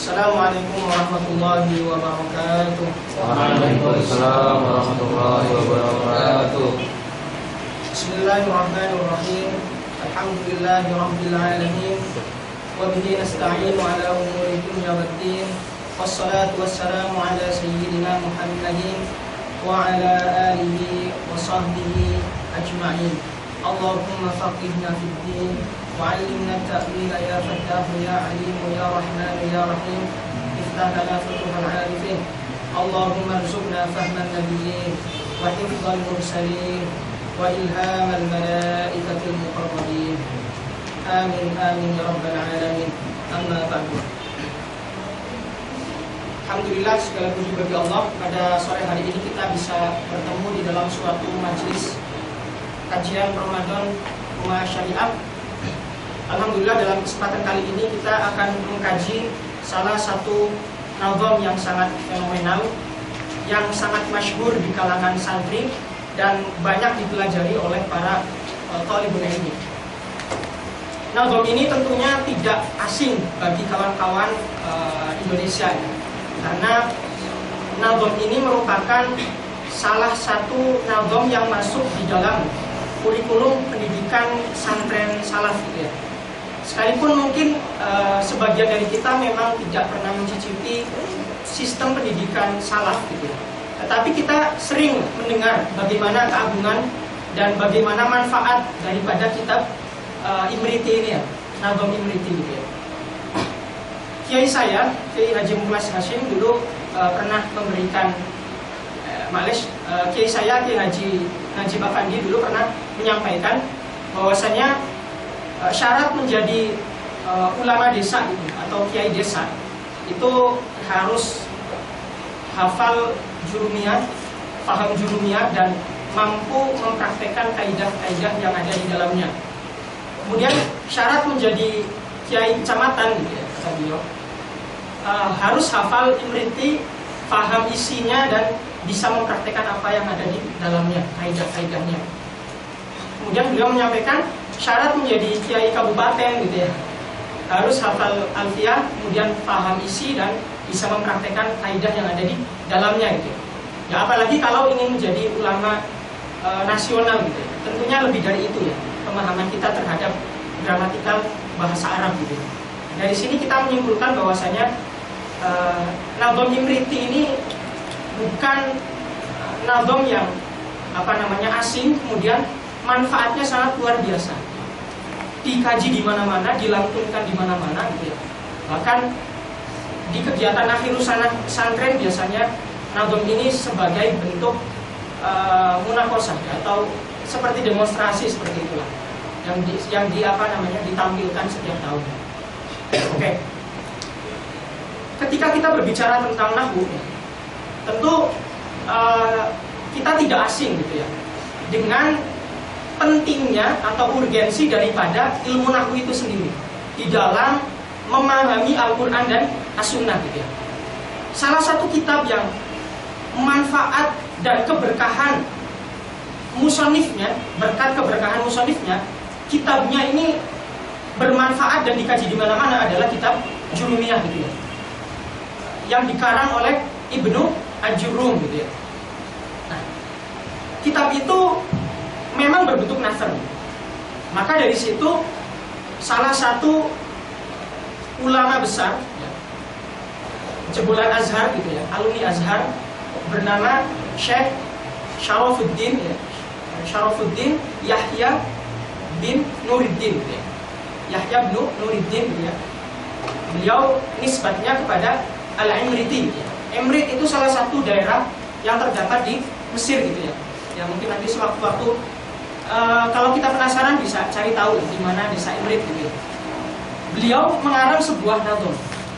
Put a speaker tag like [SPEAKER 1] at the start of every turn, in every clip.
[SPEAKER 1] Assalamualaikum warahmatullahi wabarakatuh.
[SPEAKER 2] Waalaikumsalam warahmatullahi wabarakatuh.
[SPEAKER 1] Bismillahirrahmanirrahim. Alhamdulillahi rabbil alamin. Wa bihi nasta'inu ala umuri dunya waddin. Wassalatu wassalamu ala sayyidina Muhammadin wa ala alihi wa sahbihi ajma'in. Allahumma faqihna fid din وعلمنا التأويل يا فتاح يا عليم يا رحمن يا رحيم افتح لنا فتوح العارفين اللهم ارزقنا فهم النبيين وحفظ المرسلين وإلهام الملائكة المقربين آمين آمين يا رب العالمين أما بعد Alhamdulillah segala puji bagi Allah pada sore hari ini kita bisa bertemu di dalam suatu majelis kajian Ramadan Rumah Syariah Alhamdulillah dalam kesempatan kali ini kita akan mengkaji salah satu nazam yang sangat fenomenal yang sangat masyhur di kalangan santri dan banyak dipelajari oleh para uh, talibul ilmi. Nazam ini tentunya tidak asing bagi kawan-kawan uh, Indonesia ya. karena nazam ini merupakan salah satu nazam yang masuk di dalam kurikulum pendidikan santren salaf gitu ya Sekalipun mungkin uh, sebagian dari kita memang tidak pernah mencicipi sistem pendidikan salaf gitu ya. Tetapi kita sering mendengar bagaimana keagungan dan bagaimana manfaat daripada kitab uh, Imriti ini ya, Nagom Imriti gitu ya. Kiai saya, Kiai Haji Muklas Hashim dulu uh, pernah memberikan uh, uh, Kiai saya, Kiai Haji Najib Afandi dulu pernah menyampaikan bahwasanya syarat menjadi uh, ulama desa gitu, atau kiai desa itu harus hafal jurumiyah, paham jurumiyah dan mampu mempraktekkan kaidah-kaidah yang ada di dalamnya. Kemudian syarat menjadi kiai kecamatan gitu ya, beliau uh, harus hafal imriti, paham isinya dan bisa mempraktekkan apa yang ada di dalamnya, kaidah-kaidahnya. Kemudian beliau menyampaikan syarat menjadi kiai kabupaten gitu ya harus hafal alfiah kemudian paham isi dan bisa mempraktekkan kaidah yang ada di dalamnya gitu ya apalagi kalau ingin menjadi ulama e, nasional gitu ya. tentunya lebih dari itu ya pemahaman kita terhadap gramatikal bahasa Arab gitu ya. dari sini kita menyimpulkan bahwasanya e, Nadom Imriti ini bukan Nadom yang apa namanya asing kemudian manfaatnya sangat luar biasa dikaji di mana-mana, dilantunkan di mana-mana gitu ya. Bahkan di kegiatan akhir usana pesantren biasanya nadom ini sebagai bentuk uh, munakosah ya, atau seperti demonstrasi seperti itulah yang di, yang di apa namanya ditampilkan setiap tahun. Oke. Okay. Ketika kita berbicara tentang nahu, ya, tentu uh, kita tidak asing gitu ya dengan pentingnya atau urgensi daripada ilmu nahu itu sendiri di dalam memahami Al-Quran dan As-Sunnah gitu ya. Salah satu kitab yang manfaat dan keberkahan musonifnya, berkat keberkahan musonifnya, kitabnya ini bermanfaat dan dikaji di mana-mana adalah kitab Jurumiyah gitu ya. Yang dikarang oleh Ibnu Ajurum gitu ya. Nah, kitab itu memang berbentuk nasr. Maka dari situ salah satu ulama besar ya, jebolan Azhar gitu ya, alumni Azhar bernama Syekh Syarafuddin ya. Syarafuddin Yahya bin Nuruddin ya. Yahya bin Nuruddin gitu ya. Beliau nisbatnya kepada Al-Imriti. Ya. Imrit itu salah satu daerah yang terdapat di Mesir gitu ya. Ya mungkin nanti sewaktu-waktu Eh, kalau kita penasaran bisa cari tahu di mana desa Imrit gitu. Beliau mengarang sebuah nadom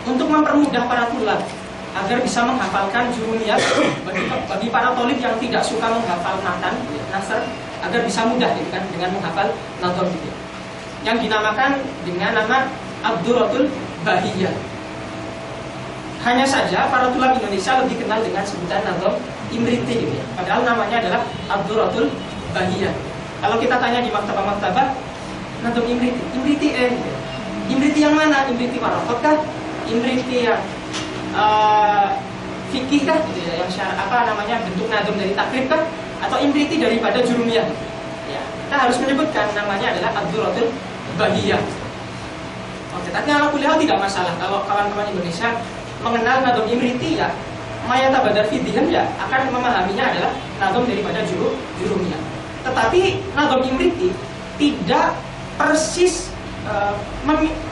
[SPEAKER 1] untuk mempermudah para tulab agar bisa menghafalkan jurumiyah bagi, bagi para tolib yang tidak suka menghafal matan nasr agar bisa mudah gitu kan dengan menghafal nadom gitu. Yang dinamakan dengan nama Abdurratul Bahiyah. Hanya saja para tulab Indonesia lebih kenal dengan sebutan nadom Imriti gitu. Padahal namanya adalah Abdurratul Bahiyah. Kalau kita tanya di maktabah-maktabah, Nadum Imriti, Imriti eh, Imriti yang mana? Imriti Warafat kah? imriti yang uh, fikih kah? Gitu ya, yang syar apa namanya bentuk nadum dari takrib kah? Atau imriti daripada jurumiyah? Ya kita harus menyebutkan namanya adalah Abdurrahman Bahiyah. Oke, tapi kalau kuliah tidak masalah. Kalau kawan-kawan Indonesia mengenal nadum imriti ya mayata badar fidihan ya akan memahaminya adalah nadum daripada juru jurumiyah tetapi nadum imriti tidak persis uh,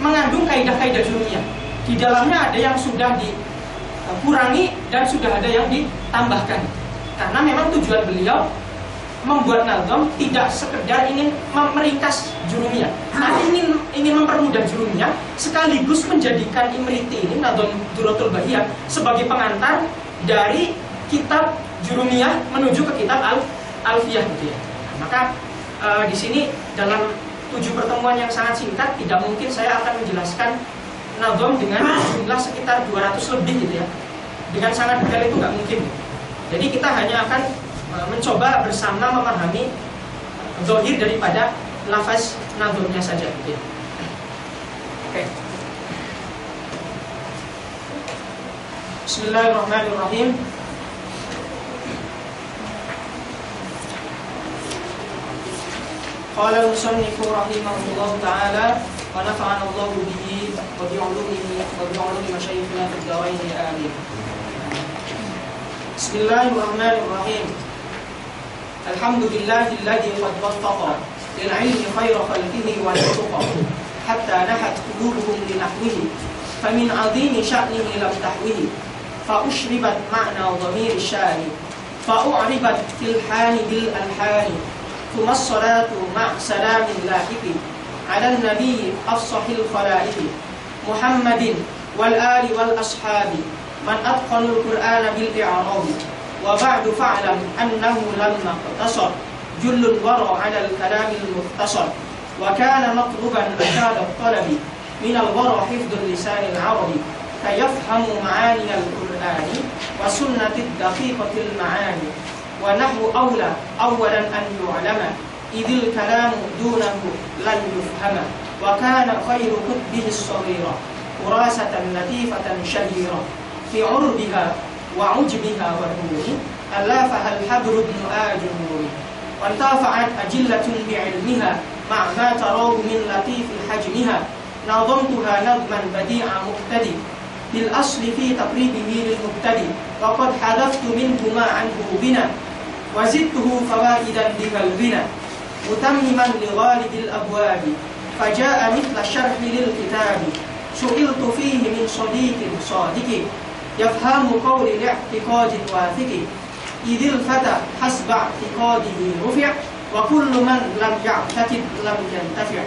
[SPEAKER 1] mengandung kaidah-kaidah jurumiyah di dalamnya ada yang sudah dikurangi dan sudah ada yang ditambahkan. Karena memang tujuan beliau membuat nadom tidak sekedar ingin meringkas jurumnya, tapi ingin ingin mempermudah jurumnya sekaligus menjadikan imriti ini nadom duratul bahiyah sebagai pengantar dari kitab jurumiyah menuju ke kitab al alfiyah gitu ya. Maka e, di sini dalam tujuh pertemuan yang sangat singkat tidak mungkin saya akan menjelaskan nadom dengan jumlah sekitar 200 lebih gitu ya. Dengan sangat detail itu nggak mungkin. Jadi kita hanya akan e, mencoba bersama memahami zohir daripada lafaz nadurnya saja. Gitu. Oke. Bismillahirrahmanirrahim. قال المصنف رحمه الله تعالى ونفعنا الله به وبعلومه وبعلوم مشايخنا في الدارين آمين. بسم الله الرحمن الرحيم. الحمد لله الذي قد وفق للعلم خير خلقه والتقى حتى نحت قلوبهم لنحوه فمن عظيم شأنه لم تحوه فأشربت معنى ضمير الشان فأعربت في الحان بالألحان ثم الصلاة مع سلام لاحق على النبي أفصح الخلائق. محمد والآل والأصحاب من أتقن القرآن بالإعراب. وبعد فاعلم أنه لما اقتصر جل الورى على الكلام المختصر. وكان مطلوبا أشاد الطلب من الورى حفظ اللسان العربي. كي يفهموا معاني القرآن وسنة الدقيقة المعاني. ونحو أولى أولا أن يعلم. إذ الكلام دونه لن يفهم. وكان خير كتبه الصغيرة خراسة لطيفة شهيرة. في عربها وعجبها والنور ألافها الحبر بن آج النور وارتفعت أجلة بعلمها مع ما تراه من لطيف حجمها. نظمتها نظما بديع مقتدي. بالأصل في تقريبه للمبتدي وقد حذفت منه ما عنه بنا. وزدته فوائدا بها الغنى متمما لغالب الأبواب فجاء مثل الشرح للكتاب سئلت فيه من صديق صادق يفهم قول الاعتقاد الواثق إذ الفتى حسب اعتقاده رفع وكل من لم يعتقد لم ينتفع.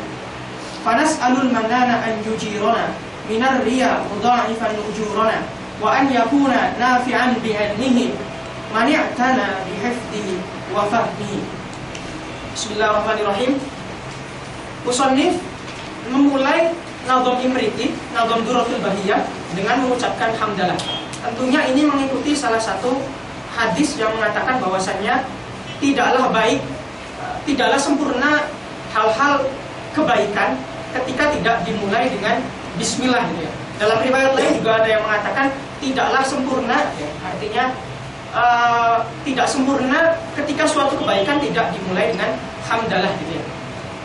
[SPEAKER 1] فنسأل المنان أن يجيرنا من الرياء مضاعفا أجورنا وأن يكون نافعا بعلمه man i'tana bihifdi wa fahmi. Bismillahirrahmanirrahim. Musonif memulai Nazom Imriti, Nazom Durofil Bahiyah dengan mengucapkan hamdalah. Tentunya ini mengikuti salah satu hadis yang mengatakan bahwasannya tidaklah baik tidaklah sempurna hal-hal kebaikan ketika tidak dimulai dengan bismillah. Dalam riwayat lain juga ada yang mengatakan tidaklah sempurna ya, artinya uh, tidak sempurna ketika suatu kebaikan tidak dimulai dengan hamdalah gitu ya.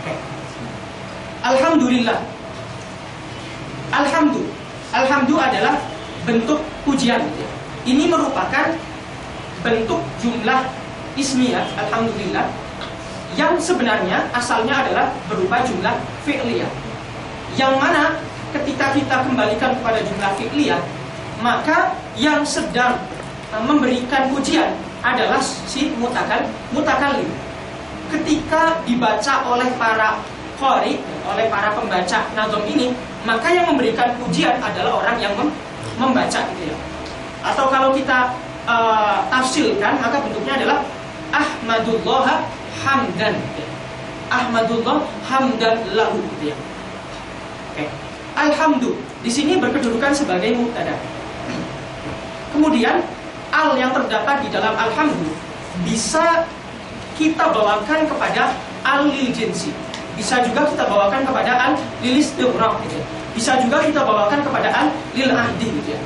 [SPEAKER 1] Okay. Alhamdulillah. Alhamdulillah. Alhamdulillah adalah bentuk pujian gitu ya. Ini merupakan bentuk jumlah ismiyah alhamdulillah yang sebenarnya asalnya adalah berupa jumlah fi'liyah. Yang mana ketika kita kembalikan kepada jumlah fi'liyah, maka yang sedang memberikan pujian adalah si mutakal mutakalim. Ketika dibaca oleh para khori, oleh para pembaca nazom ini, maka yang memberikan pujian adalah orang yang mem membaca gitu ya. Atau kalau kita uh, tafsirkan, maka bentuknya adalah Ahmadullah hamdan. Gitu. Ahmadullah hamdan lahu gitu ya. Oke. Alhamdulillah. Di sini berkedudukan sebagai mubtada. Kemudian al yang terdapat di dalam alhamdulillah bisa kita bawakan kepada al lil bisa juga kita bawakan kepada al lilis gitu. Bisa juga kita bawakan kepada al lil ahdi gitu ya.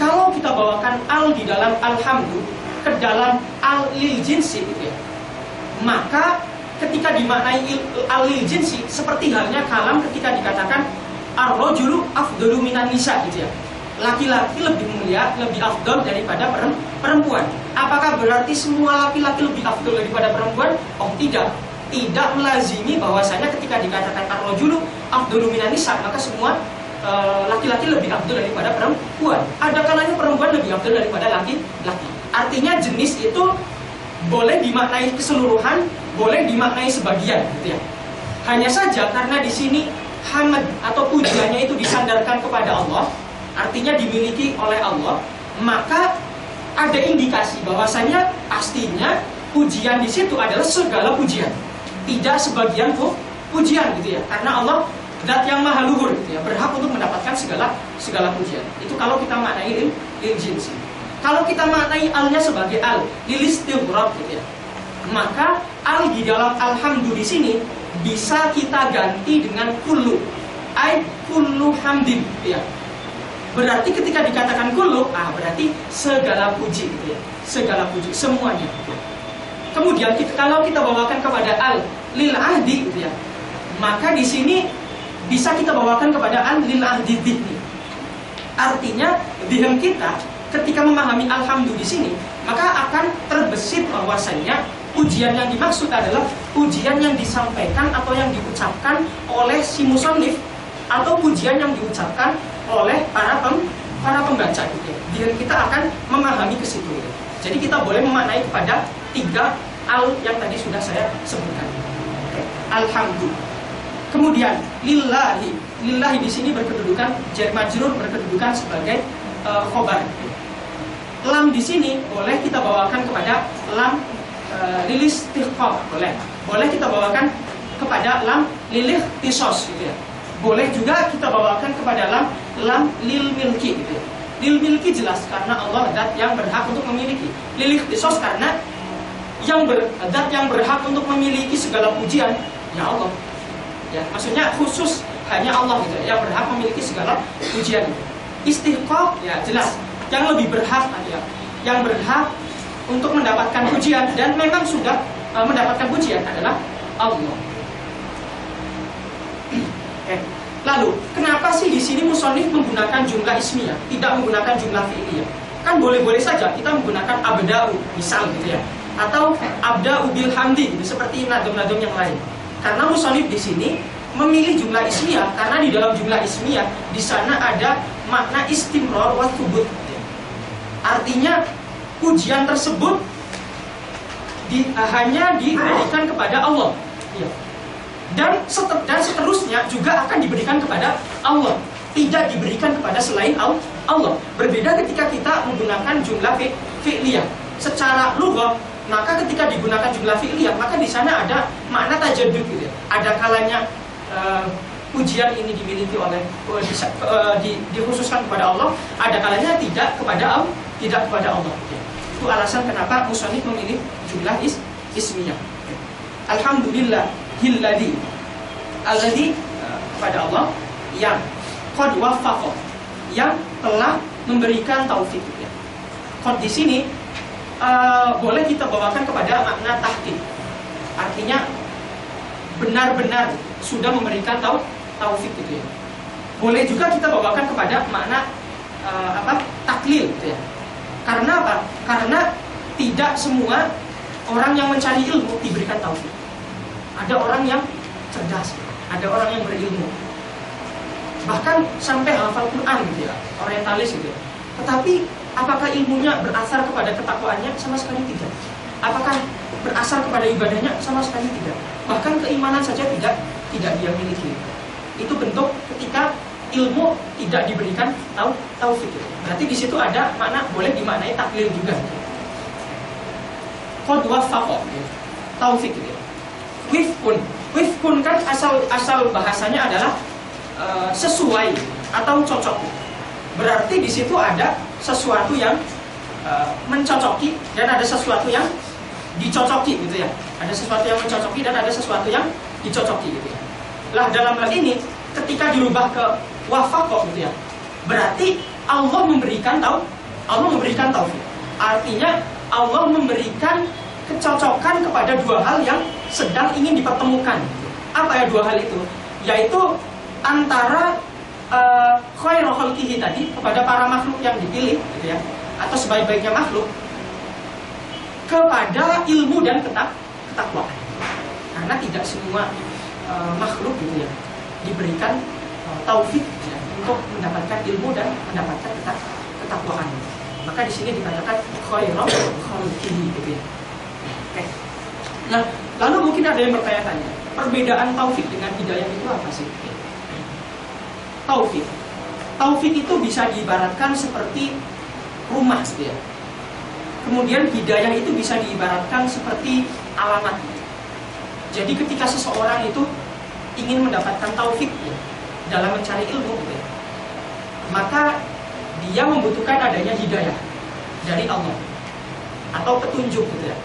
[SPEAKER 1] Kalau kita bawakan al di dalam alhamdu ke dalam al lil gitu ya. Maka ketika dimaknai al lil seperti halnya kalam ketika dikatakan ar-rajulu afdalu minan nisa gitu ya. Laki-laki lebih mulia, lebih afdal daripada perempuan. Apakah berarti semua laki-laki lebih afdal daripada perempuan? Oh tidak. Tidak melazimi bahwasanya ketika dikatakan ar-rajulu afdalu minan maka semua Eh, laki-laki lebih abdul daripada perempuan. Ada kalanya perempuan lebih abdul daripada laki-laki. Artinya jenis itu boleh dimaknai keseluruhan, boleh dimaknai sebagian, gitu ya. Hanya saja karena di sini hamad atau pujiannya itu disandarkan kepada Allah, artinya dimiliki oleh Allah, maka ada indikasi bahwasanya pastinya pujian di situ adalah segala pujian, tidak sebagian pujian gitu ya. Karena Allah dat yang maha luhur gitu ya, berhak untuk mendapatkan segala segala pujian. Itu kalau kita maknai lil, lil jinsi. Kalau kita maknai alnya sebagai al, lilistighraq gitu ya. Maka al di dalam alhamdu di sini bisa kita ganti dengan kullu. Ai kullu hamdin gitu ya. Berarti ketika dikatakan kullu, ah berarti segala puji gitu ya. Segala puji semuanya. Kemudian kita, kalau kita bawakan kepada al lil ahdi gitu ya. Maka di sini bisa kita bawakan kepada anlil ahdi Artinya dihem kita ketika memahami alhamdulillah di sini maka akan terbesit bahwasanya ujian yang dimaksud adalah ujian yang disampaikan atau yang diucapkan oleh si musonif atau pujian yang diucapkan oleh para pem, para pembaca gitu. Dan kita akan memahami ke situ. Gitu. Jadi kita boleh memaknai kepada tiga al yang tadi sudah saya sebutkan. Alhamdulillah. Kemudian lillahi, lillahi di sini berkedudukan jar majrur berkedudukan sebagai uh, khobar. Lam di sini boleh kita bawakan kepada lam uh, lilis tiqab, boleh. Boleh kita bawakan kepada lam lilih tisos gitu ya. Boleh juga kita bawakan kepada lam lam lil milki gitu. Lil milki jelas karena Allah dat yang berhak untuk memiliki. Lilih tisos karena yang ber, yang berhak untuk memiliki segala pujian ya Allah ya maksudnya khusus hanya Allah gitu yang berhak memiliki segala pujian istiqoq ya jelas yang lebih berhak ya yang berhak untuk mendapatkan pujian dan memang sudah uh, mendapatkan pujian adalah Allah. Eh, lalu kenapa sih di sini musonif menggunakan jumlah ismiyah, tidak menggunakan jumlah fi'liyah? Kan boleh-boleh saja kita menggunakan abda'u misal gitu ya, atau abda'u bil hamdi gitu, seperti nadum-nadum yang lain. Karena musonif di sini memilih jumlah ismiyah karena di dalam jumlah ismiyah di sana ada makna istimror wa thubut. Artinya pujian tersebut di, hanya diberikan kepada Allah. Dan, seter, dan seterusnya juga akan diberikan kepada Allah, tidak diberikan kepada selain Allah. Berbeda ketika kita menggunakan jumlah fi'liyah. Secara lughah maka ketika digunakan jumlah fi'liyah maka di sana ada makna tajadud gitu ya. ada kalanya uh, ujian ini dimiliki oleh uh, di, uh, di, dikhususkan kepada Allah ada kalanya tidak kepada Allah tidak kepada Allah itu alasan kenapa musonif memilih jumlah is, ismiyah Alhamdulillah hilladhi alladhi uh, kepada Allah yang qad waffaqah yang telah memberikan taufik ya. Qad di sini uh, boleh kita bawakan kepada makna tahqiq. Artinya benar-benar sudah memberikan tau taufik gitu ya. Boleh juga kita bawakan kepada makna uh, apa? taklil gitu ya. Karena apa? Karena tidak semua orang yang mencari ilmu diberikan taufik. Ada orang yang cerdas, ada orang yang berilmu. Bahkan sampai hafal Quran gitu ya, orientalis gitu ya. Tetapi Apakah ilmunya berasal kepada ketakwaannya? Sama sekali tidak. Apakah berasal kepada ibadahnya? Sama sekali tidak. Bahkan keimanan saja tidak tidak dia miliki. Itu bentuk ketika ilmu tidak diberikan tahu taufik. Berarti di situ ada makna boleh dimaknai taklil juga. Qad wafaqa taufik gitu. Wifkun. Wifkun kan asal asal bahasanya adalah uh, sesuai atau cocok. Berarti di situ ada sesuatu yang uh, mencocoki dan ada sesuatu yang dicocoki gitu ya. Ada sesuatu yang mencocoki dan ada sesuatu yang dicocoki gitu ya. Lah dalam hal ini ketika dirubah ke wafaqah gitu ya. Berarti Allah memberikan tahu Allah memberikan taufik. Artinya Allah memberikan kecocokan kepada dua hal yang sedang ingin dipertemukan. Apa ya dua hal itu? Yaitu antara uh, khairul tadi kepada para makhluk yang dipilih gitu ya atau sebaik-baiknya makhluk kepada ilmu dan ketak ketakwaan. Karena tidak semua uh, makhluk gitu ya diberikan uh, taufik ya, untuk mendapatkan ilmu dan mendapatkan ketak ketakwaan. Maka di sini dikatakan khairul khalqihi gitu ya. Nah, lalu mungkin ada yang bertanya-tanya, perbedaan taufik dengan hidayah itu apa sih? Taufik. Taufik itu bisa diibaratkan seperti rumah gitu ya. Kemudian hidayah itu bisa diibaratkan seperti alamat. Jadi ketika seseorang itu ingin mendapatkan taufik ya, dalam mencari ilmu gitu ya, maka dia membutuhkan adanya hidayah dari Allah atau petunjuk gitu ya.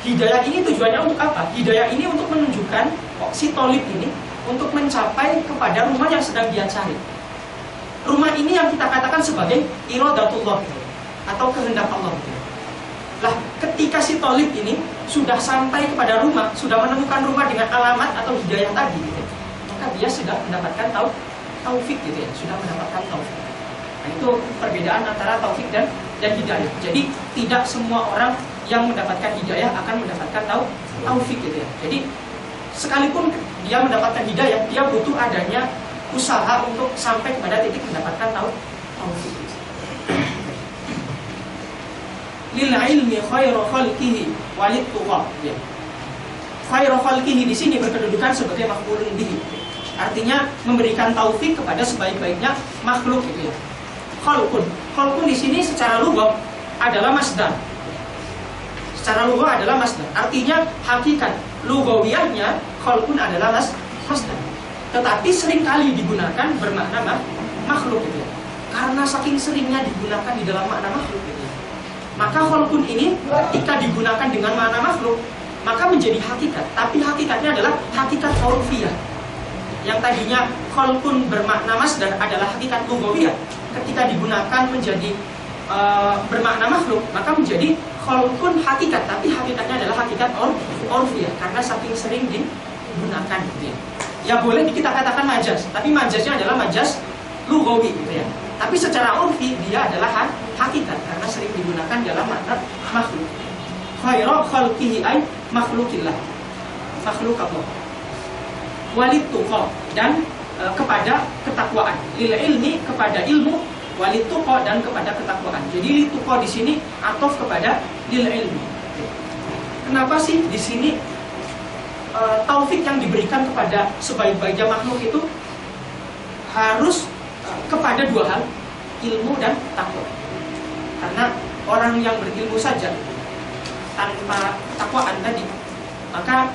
[SPEAKER 1] Hidayah ini tujuannya untuk apa? Hidayah ini untuk menunjukkan oh, si tolib ini untuk mencapai kepada rumah yang sedang dia cari. Rumah ini yang kita katakan sebagai irodatullah atau kehendak Allah. Lah, ketika si tolib ini sudah sampai kepada rumah, sudah menemukan rumah dengan alamat atau hidayah tadi, gitu, maka dia sudah mendapatkan tahu taufik gitu ya, sudah mendapatkan taufik. Nah, itu perbedaan antara taufik dan dan hidayah. Jadi tidak semua orang yang mendapatkan hidayah akan mendapatkan tahu taufik gitu ya. Jadi sekalipun dia mendapatkan hidayah, dia butuh adanya usaha untuk sampai kepada titik mendapatkan tahu taufik. Lil ilmi khairu khalqihi walid tuqa. Ya. Khairu khalqihi di sini berkedudukan sebagai makhluk bihi. Artinya memberikan taufik kepada sebaik-baiknya makhluk gitu ya. Khalqun. Khalqun di sini secara lughah adalah masdar. Secara lughah adalah masdar. Artinya hakikat lughawiyahnya khalqun adalah mas masdar. Tetapi sering kali digunakan bermakna mak makhluk ya. Karena saking seringnya digunakan di dalam makna makhluk ya. Maka khalqun ini ketika digunakan dengan makna makhluk maka menjadi hakikat. Tapi hakikatnya adalah hakikat urfiyah yang tadinya khalqun bermakna masdar adalah hakikat lughawiyah ketika digunakan menjadi uh, bermakna makhluk maka menjadi khalqun hakikat tapi hakikatnya adalah hakikat or orfiyah karena saking sering digunakan gitu ya. Ya boleh kita katakan majas, tapi majasnya adalah majas lughawi gitu ya. Tapi secara urfi dia adalah ha hakikat karena sering digunakan dalam makna makhluk. Khairu khalqihi ay makhlukillah. Makhluk Allah walid tuqa dan e, kepada ketakwaan. Lil ilmi kepada ilmu, walid tuqa dan kepada ketakwaan. Jadi tuqa di sini atof kepada lil ilmi. Kenapa sih di sini e, taufik yang diberikan kepada sebaik-baiknya makhluk itu harus e, kepada dua hal, ilmu dan takwa. Karena orang yang berilmu saja tanpa takwaan tadi, maka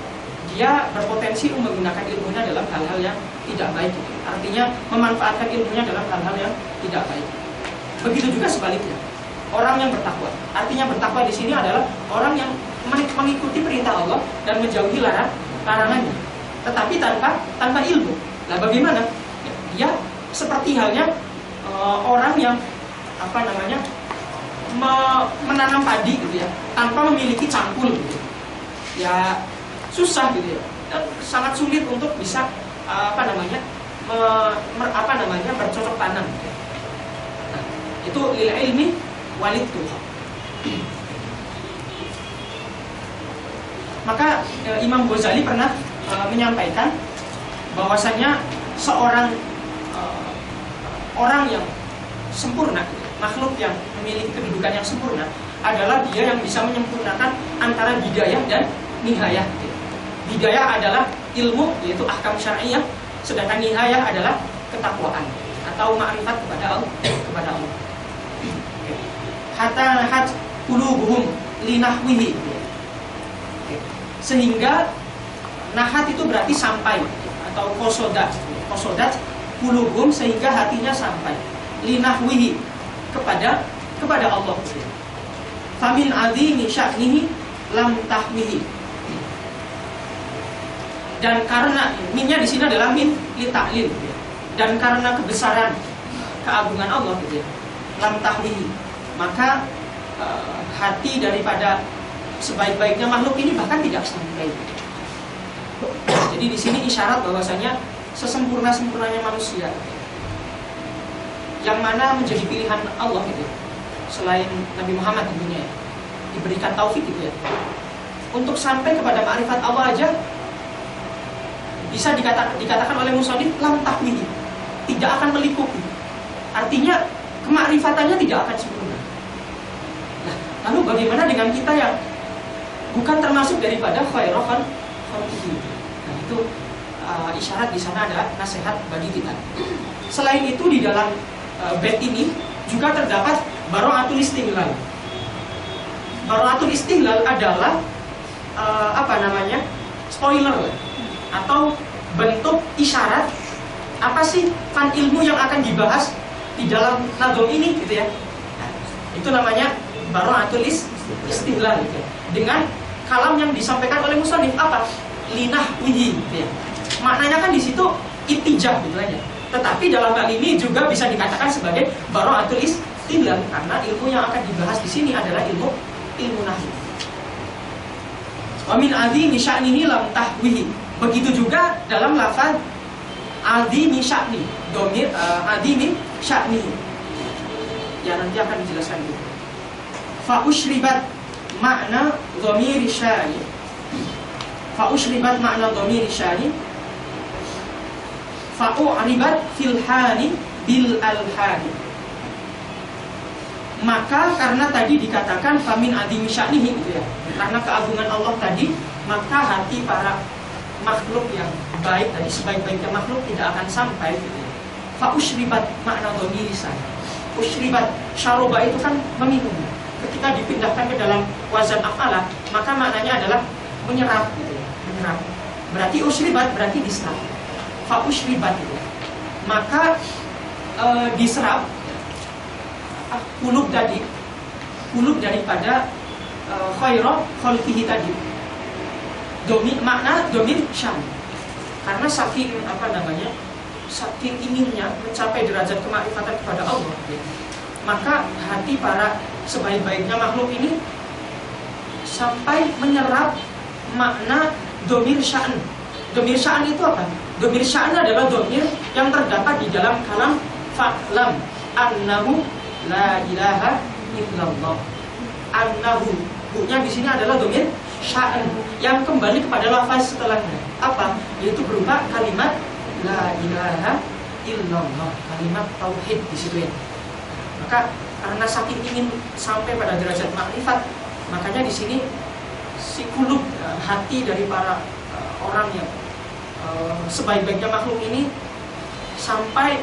[SPEAKER 1] dia berpotensi menggunakan ilmunya dalam hal-hal yang tidak baik. Artinya memanfaatkan ilmunya dalam hal-hal yang tidak baik. Begitu juga sebaliknya. Orang yang bertakwa. Artinya bertakwa di sini adalah orang yang mengikuti perintah Allah dan menjauhi larang larangannya. Tetapi tanpa tanpa ilmu. Nah, bagaimana? Dia seperti halnya uh, orang yang apa namanya me menanam padi gitu ya tanpa memiliki cangkul gitu. Ya susah gitu ya dan sangat sulit untuk bisa apa namanya me, mer, apa namanya bercocok tanam gitu. nah, itu lil ilmi walid tuh maka e, Imam Ghazali pernah e, menyampaikan bahwasanya seorang e, orang yang sempurna makhluk yang memiliki kedudukan yang sempurna adalah dia yang bisa menyempurnakan antara bidayah dan nihayah gitu. Hidayah adalah ilmu yaitu ahkam syariah, sedangkan nihayah adalah ketakwaan atau ma'rifat kepada Allah kepada Allah. Hatta nahat qulubuhum linahwihi. Sehingga nahat itu berarti sampai atau kosodat. Kosodat qulubuhum sehingga hatinya sampai linahwihi kepada kepada Allah. Famin azimi sya'nihi lam tahwihi dan karena minnya di sini adalah min li ta'lil dan karena kebesaran keagungan Allah gitu ya. Lam tahwihi maka uh, hati daripada sebaik-baiknya makhluk ini bahkan tidak sampai jadi di sini isyarat bahwasanya sesempurna-sempurnanya manusia yang mana menjadi pilihan Allah gitu selain Nabi Muhammad tentunya ya, diberikan taufik gitu ya. Untuk sampai kepada ma'rifat Allah aja bisa dikatakan, dikatakan oleh musonif lam tahwihi tidak akan melikupi. Artinya kemakrifatannya tidak akan sempurna. Nah, lalu bagaimana dengan kita yang bukan termasuk daripada khalqihi? Nah itu uh, isyarat di sana ada nasihat bagi kita. Selain itu di dalam uh, bed ini juga terdapat baro'atul istihlal. Baro'atul istihlal adalah uh, apa namanya spoiler atau bentuk isyarat apa sih fan ilmu yang akan dibahas di dalam nadom ini gitu ya? Nah, itu namanya baro'atul istihlal gitu ya. dengan kalam yang disampaikan oleh musonif apa? Linah wihi gitu ya. Maknanya kan di situ itijah gitu aja. Tetapi dalam hal ini juga bisa dikatakan sebagai baro'atul istihlal karena ilmu yang akan dibahas di sini adalah ilmu ilmu nahi. Wamin adi nisya'nihi lam tahwihi Begitu juga dalam lafaz adimi sya'ni, domir uh, adimi sya'ni. Ya nanti akan dijelaskan itu. Fa usyribat makna dhamir sya'ni. Fa usyribat makna dhamir sya'ni. Fa u'ribat fil hani bil alhani. Maka karena tadi dikatakan famin adimi sya'nihi gitu ya. Karena keagungan Allah tadi, maka hati para makhluk yang baik tadi sebaik-baiknya makhluk tidak akan sampai gitu. Fa usyribat makna dhamiri saya. Usyribat syaroba itu kan meminum. Ketika dipindahkan ke dalam wazan afala, maka maknanya adalah menyerap gitu ya, menyerap. Berarti usyribat berarti diserap. Fa usyribat itu. Maka e, diserap ah, kulub tadi, kulub daripada e, khairah khalqihi tadi domir makna domir syam. Karena saking apa namanya saking inginnya mencapai derajat kemakrifatan kepada Allah ya, maka hati para sebaik-baiknya makhluk ini sampai menyerap makna domir sya'an. Domir sya'an itu apa? domir sya'an adalah domir yang terdapat di dalam kalam fa'lam. Annahu la ilaha illallah. Annahu. Bunya di sini adalah domir sya'an yang kembali kepada lafaz setelahnya. Apa? Yaitu berupa kalimat la ilaha illallah, kalimat tauhid di situ ya. Maka karena saking ingin sampai pada derajat makrifat, makanya di sini si kulub eh, hati dari para uh, orang yang uh, sebaik-baiknya makhluk ini sampai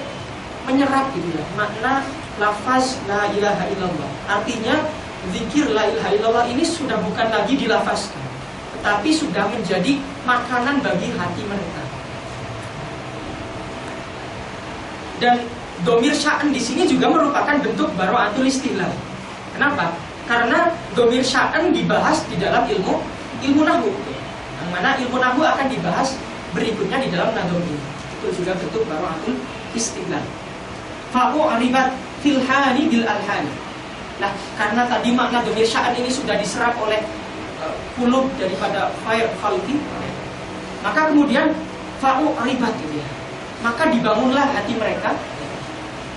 [SPEAKER 1] menyerap gitu ya makna lafaz la ilaha illallah. Artinya zikir la ilaha illallah ini sudah bukan lagi dilafazkan tetapi sudah menjadi makanan bagi hati mereka. Dan domir sya'an di sini juga merupakan bentuk baro'atul istilah. Kenapa? karena domir sya'an dibahas di dalam ilmu ilmu nahu yang mana ilmu nahu akan dibahas berikutnya di dalam nadom itu juga bentuk baro'atul istilah. Fa'u aribat filhani bil alhani Nah, karena tadi makna domir sya'an ini sudah diserap oleh uh, daripada fire khalqi, maka kemudian fa'u ribat gitu ya. Maka dibangunlah hati mereka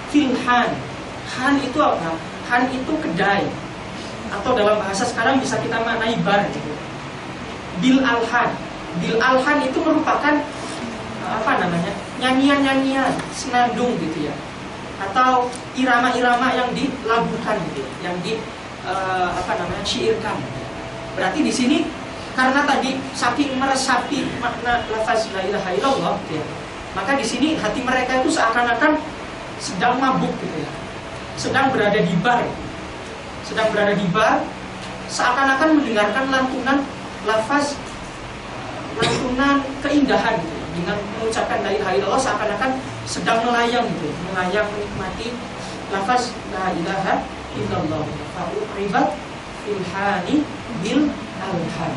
[SPEAKER 1] filhan. Han itu apa? Han itu kedai. Atau dalam bahasa sekarang bisa kita maknai bar gitu. Bil alhan. Bil alhan itu merupakan apa namanya? nyanyian-nyanyian, senandung gitu ya atau irama-irama yang dilabuhkan gitu, yang di uh, apa namanya syairkan. Berarti di sini karena tadi saking meresapi makna lafaz la ilaha illallah gitu ya, maka di sini hati mereka itu seakan-akan sedang mabuk gitu ya. Sedang berada di bar. Sedang berada di bar seakan-akan mendengarkan lantunan lafaz lantunan keindahan gitu ya. Dengan mengucapkan la ilaha illallah seakan-akan sedang melayang gitu, melayang menikmati lafaz la ilaha illallah. Fa'uribat filhani bil alhan.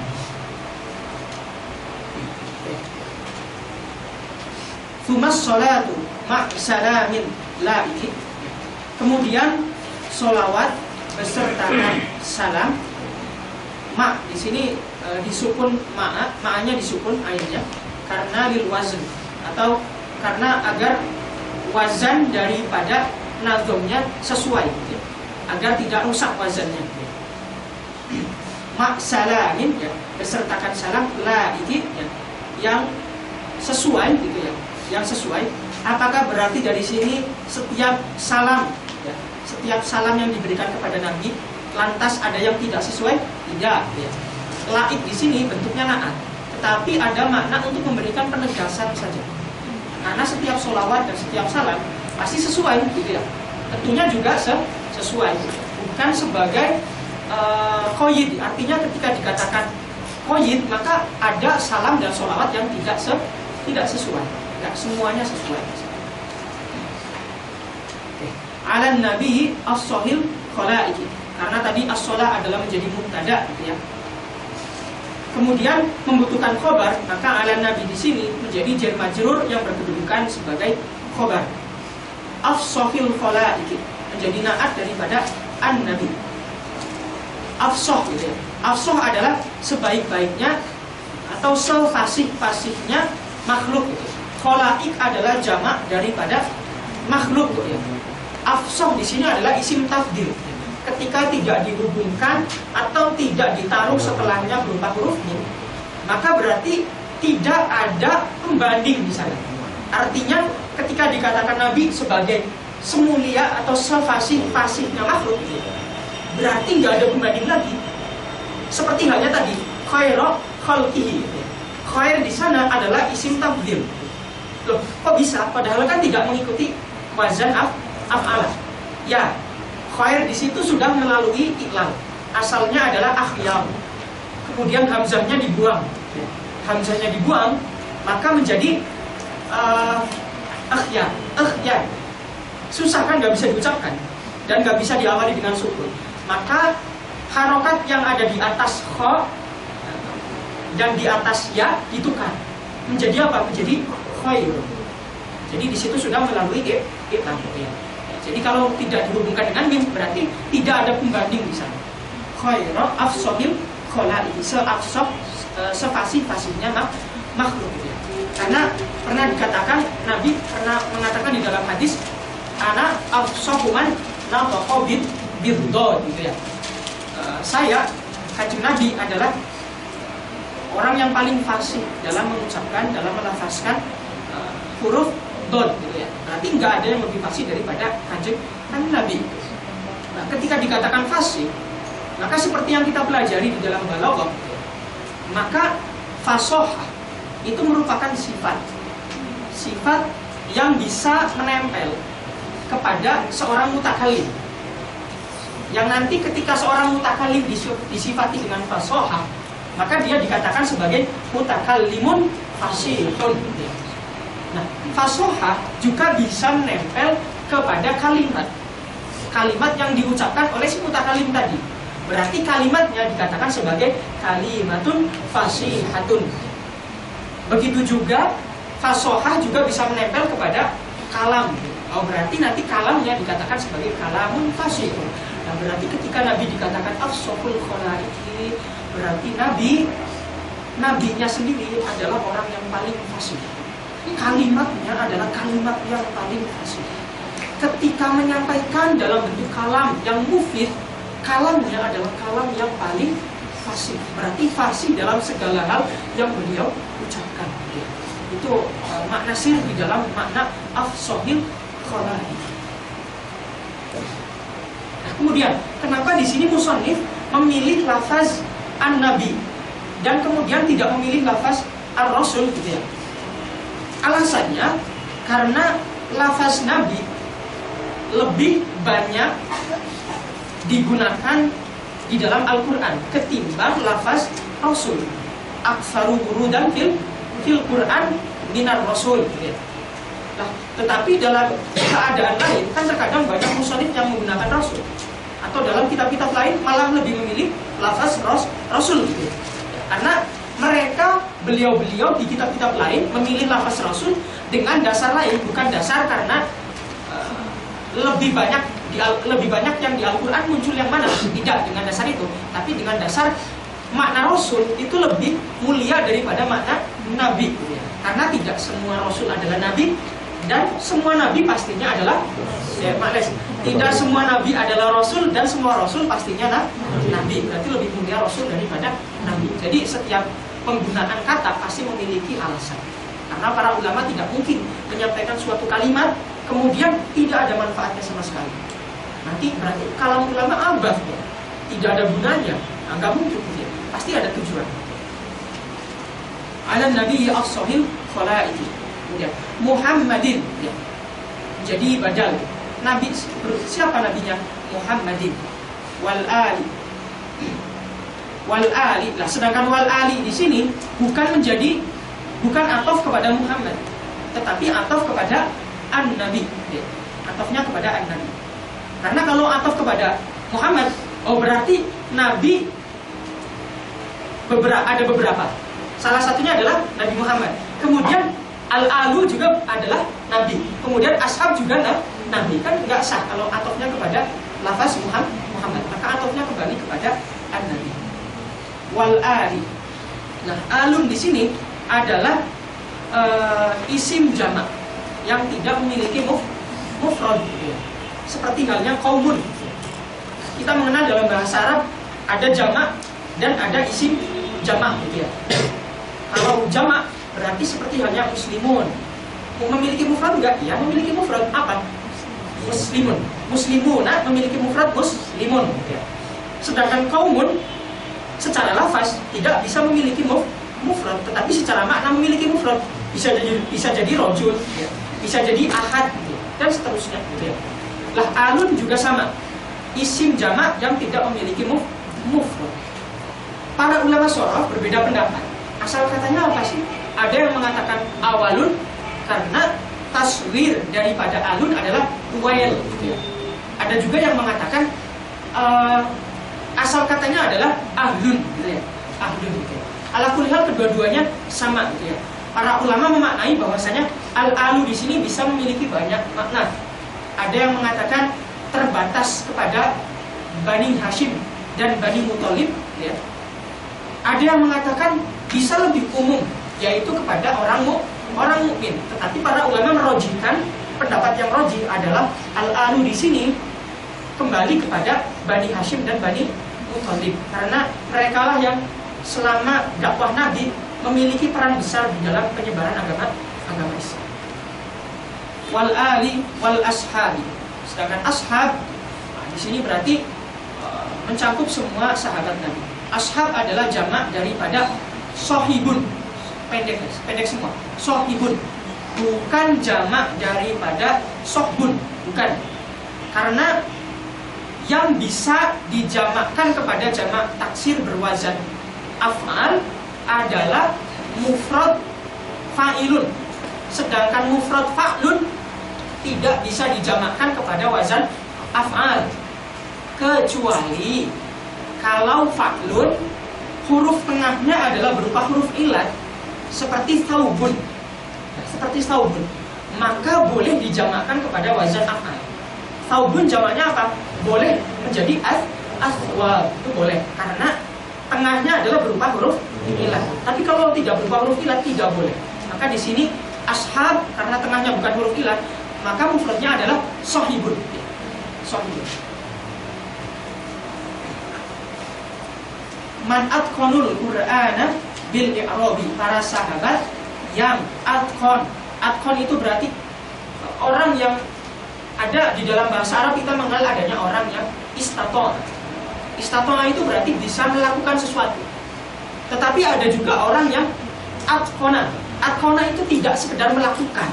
[SPEAKER 1] Thumas salatu mak salamin la ini kemudian solawat besertakan salam mak di sini e, disukun ma maanya disukun airnya karena lil wazn atau karena agar wazan daripada nazomnya sesuai ya. agar tidak rusak wazannya. Mak salamin ya besertakan salam la iki ya, yang sesuai gitu ya yang sesuai. Apakah berarti dari sini setiap salam ya, setiap salam yang diberikan kepada nabi lantas ada yang tidak sesuai? Tidak ya. Laik di sini bentuknya naat tetapi ada makna untuk memberikan penegasan saja. Karena setiap solawat dan setiap salam pasti sesuai gitu ya. Tentunya juga sesuai. Bukan sebagai uh, koyid. Artinya ketika dikatakan koyid maka ada salam dan sholawat yang tidak se tidak sesuai. Tidak semuanya sesuai. Alan Nabi as-sohil karena tadi as adalah menjadi mubtada gitu ya kemudian membutuhkan khobar maka ala nabi di sini menjadi jar majrur yang berkedudukan sebagai khobar afsofil khalaiki menjadi naat daripada an nabi afsoh gitu ya. Afsoh adalah sebaik-baiknya atau sefasih-fasihnya makhluk gitu. Kholaik adalah jamak daripada makhluk gitu ya. Afsoh di sini adalah isim tafdil. Ketika tidak dihubungkan atau tidak ditaruh setelahnya berupa huruf min, maka berarti tidak ada pembanding di sana. Artinya ketika dikatakan Nabi sebagai semulia atau sefasih-fasihnya makhluk, berarti nggak ada pembanding lagi. Seperti halnya tadi, khaira khalqihi. Khair di sana adalah isim tabdil. Loh, kok bisa? Padahal kan tidak mengikuti wazan af. Ya, khair di situ sudah melalui iklal. Asalnya adalah akhyam. Kemudian hamzahnya dibuang. Hamzahnya dibuang, maka menjadi uh, akhyam. Susah kan nggak bisa diucapkan dan nggak bisa diawali dengan sukun maka harokat yang ada di atas kho dan di atas ya ditukar menjadi apa? Menjadi khair. Jadi di situ sudah melalui kita. Ya. Jadi kalau tidak dihubungkan dengan mim berarti tidak ada pembanding di sana. Khairu afsohim khola'i seafsoh e, sefasih-fasihnya mak makhluk. Karena pernah dikatakan Nabi pernah mengatakan di dalam hadis anak afsohuman nafaqo bin birdo gitu ya. Uh, saya kanjeng Nabi adalah orang yang paling fasih dalam mengucapkan, dalam melafazkan uh, huruf dot nggak ada yang lebih fasih daripada kanjeng Nabi. Nah, ketika dikatakan fasih, maka seperti yang kita pelajari di dalam balaghah, maka fasoha itu merupakan sifat. Sifat yang bisa menempel kepada seorang mutakalim yang nanti ketika seorang mutakalim disifati dengan fasoha maka dia dikatakan sebagai mutakalimun fasihun fasoha juga bisa menempel kepada kalimat. Kalimat yang diucapkan oleh si mutakalim tadi. Berarti kalimatnya dikatakan sebagai kalimatun fasihatun. Begitu juga fasoha juga bisa menempel kepada kalam. Oh berarti nanti kalamnya dikatakan sebagai kalamun fasihun Nah berarti ketika Nabi dikatakan afsoful kholaiki Berarti Nabi Nabinya sendiri adalah orang yang paling fasih Kalimatnya adalah kalimat yang paling fasih. Ketika menyampaikan dalam bentuk kalam yang mufid Kalamnya adalah kalam yang paling fasih. Berarti fasih dalam segala hal yang beliau ucapkan. Itu uh, makna sir di dalam makna afsohil kholaiki Kemudian, kenapa di sini musonif memilih lafaz an-nabi dan kemudian tidak memilih lafaz ar-rasul gitu ya? Alasannya karena lafaz nabi lebih banyak digunakan di dalam Al-Quran ketimbang lafaz rasul. Aksaru guru dan fil fil Quran minar rasul gitu ya. Nah, tetapi dalam keadaan lain kan terkadang banyak musonif yang menggunakan rasul atau dalam kitab-kitab lain malah lebih memilih lafaz ros, rasul gitu. Karena mereka beliau-beliau di kitab-kitab lain memilih lafaz rasul dengan dasar lain bukan dasar karena uh, lebih banyak di, lebih banyak yang di Al-Qur'an muncul yang mana tidak dengan dasar itu tapi dengan dasar makna rasul itu lebih mulia daripada makna nabi karena tidak semua rasul adalah nabi dan semua nabi pastinya adalah ya, makles. Tidak semua nabi adalah rasul dan semua rasul pastinya nabi. Berarti lebih mulia rasul daripada nabi. Jadi setiap penggunaan kata pasti memiliki alasan. Karena para ulama tidak mungkin menyampaikan suatu kalimat kemudian tidak ada manfaatnya sama sekali. Nanti berarti kalau ulama abah ya, tidak ada gunanya, nah, mungkin ya. pasti ada tujuan. Alam Nabi itu. Ya. Muhammadin ya. Jadi badal Nabi siapa nabinya? Muhammadin wal ali wal ali. Lah sedangkan wal ali di sini bukan menjadi bukan atof kepada Muhammad, tetapi atof kepada an-nabi. Ya. Atofnya kepada an-nabi. Karena kalau atof kepada Muhammad, oh berarti nabi beberapa ada beberapa. Salah satunya adalah Nabi Muhammad. Kemudian Al-Alu juga adalah Nabi. Kemudian Ashab juga nah, Nabi. Kan nggak sah kalau atofnya kepada lafaz Muhammad. Maka atofnya kembali kepada An-Nabi. Wal-Ali. Nah, alun di sini adalah uh, isim jamak yang tidak memiliki muf, mufrad. Seperti halnya kaumun. Kita mengenal dalam bahasa Arab ada jamak dan ada isim jamak gitu ya. Kalau jamak berarti seperti halnya muslimun memiliki mufrad enggak? Ya memiliki mufrad apa? Muslimun Muslimuna memiliki mufrad muslimun. Sedangkan kaumun secara lafaz tidak bisa memiliki muf, mufrad Tetapi secara makna memiliki mufrad Bisa jadi bisa jadi rojul ya. Bisa jadi ahad ya. Dan seterusnya ya. Lah alun juga sama Isim jamak yang tidak memiliki muf, mufrad Para ulama sorof berbeda pendapat Asal katanya apa sih? Ada yang mengatakan awalun karena taswir daripada alun adalah wail. Ada juga yang mengatakan uh, asal katanya adalah ahlun, gitu ya. ahlun. Gitu ya. Ala kulihal kedua-duanya sama, gitu ya. Para ulama memaknai bahwasanya al-alu di sini bisa memiliki banyak makna. Ada yang mengatakan terbatas kepada Bani Hashim dan Bani Muthalib, ya. Ada yang mengatakan bisa lebih umum yaitu kepada orang mu, orang mukmin. Tetapi para ulama merojikan pendapat yang roji adalah al-alu di sini kembali kepada Bani Hashim dan Bani Muthalib karena mereka lah yang selama dakwah Nabi memiliki peran besar di dalam penyebaran agama agama Islam. Wal ali wal ashabi. Sedangkan ashab nah, di sini berarti uh, mencakup semua sahabat Nabi. Ashab adalah jamak daripada sohibun pendek pendek semua sohibun bukan jamak daripada sohbun bukan karena yang bisa dijamakkan kepada jamak taksir berwazan. Afal adalah mufrad fa'ilun. Sedangkan mufrad fa'lun tidak bisa dijamakkan kepada wazan af'al. Kecuali kalau fa'lun huruf tengahnya adalah berupa huruf ilat seperti saubun seperti saubun maka boleh dijamakkan kepada wazan afal saubun jamaknya apa? Boleh menjadi as aswab itu boleh. Karena tengahnya adalah berupa huruf ilat tapi kalau tidak berupa huruf ilat tidak boleh. Maka di sini ashab karena tengahnya bukan huruf ilat maka mufradnya adalah sohibun sohibun man atqanul qur'ana bil i'rabi. Para sahabat yang atqan. Atqan itu berarti orang yang ada di dalam bahasa Arab kita mengenal adanya orang yang istaton istaton itu berarti bisa melakukan sesuatu tetapi ada juga orang yang atqana atqana itu tidak sekedar melakukan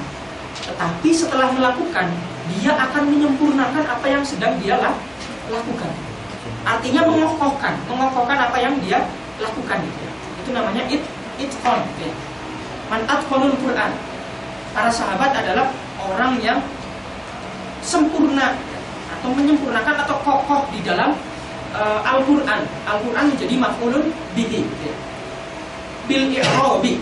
[SPEAKER 1] tetapi setelah melakukan dia akan menyempurnakan apa yang sedang dia lakukan Artinya mengokohkan, mengokohkan apa yang dia lakukan. Itu namanya it itqon gitu. Man Quran. Para sahabat adalah orang yang sempurna atau menyempurnakan atau kokoh di dalam uh, Al-Qur'an. Al-Qur'an menjadi maf'ulun bihi. Bil sababi.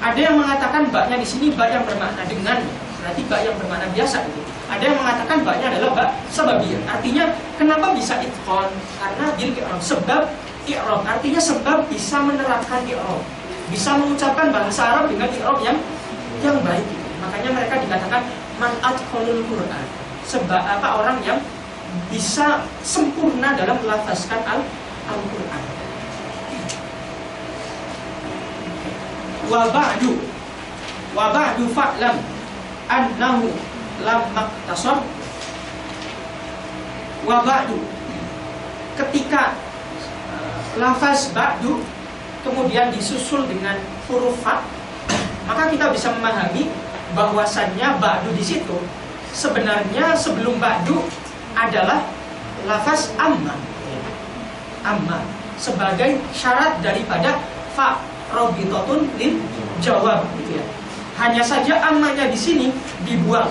[SPEAKER 1] Ada yang mengatakan baknya di sini bak yang bermakna dengan, berarti bak yang bermakna biasa itu. Ada yang mengatakan baknya adalah bak sababi. Artinya kenapa bisa itqon? Karena bil i'rab. Sebab i'rab artinya sebab bisa menerapkan i'rab. Bisa mengucapkan bahasa Arab dengan i'rab yang yang baik. Makanya mereka dikatakan man atqanul Quran. Sebab apa orang yang bisa sempurna dalam melafazkan al Al-Quran. Wa ba'du wa ba'du fa'lam annahu lam maktasar wa ba'du ketika lafaz ba'du kemudian disusul dengan huruf fa maka kita bisa memahami bahwasannya ba'du di situ sebenarnya sebelum ba'du adalah lafaz amma amma sebagai syarat daripada fa robitotun lil jawab gitu ya. Hanya saja ammanya di sini dibuang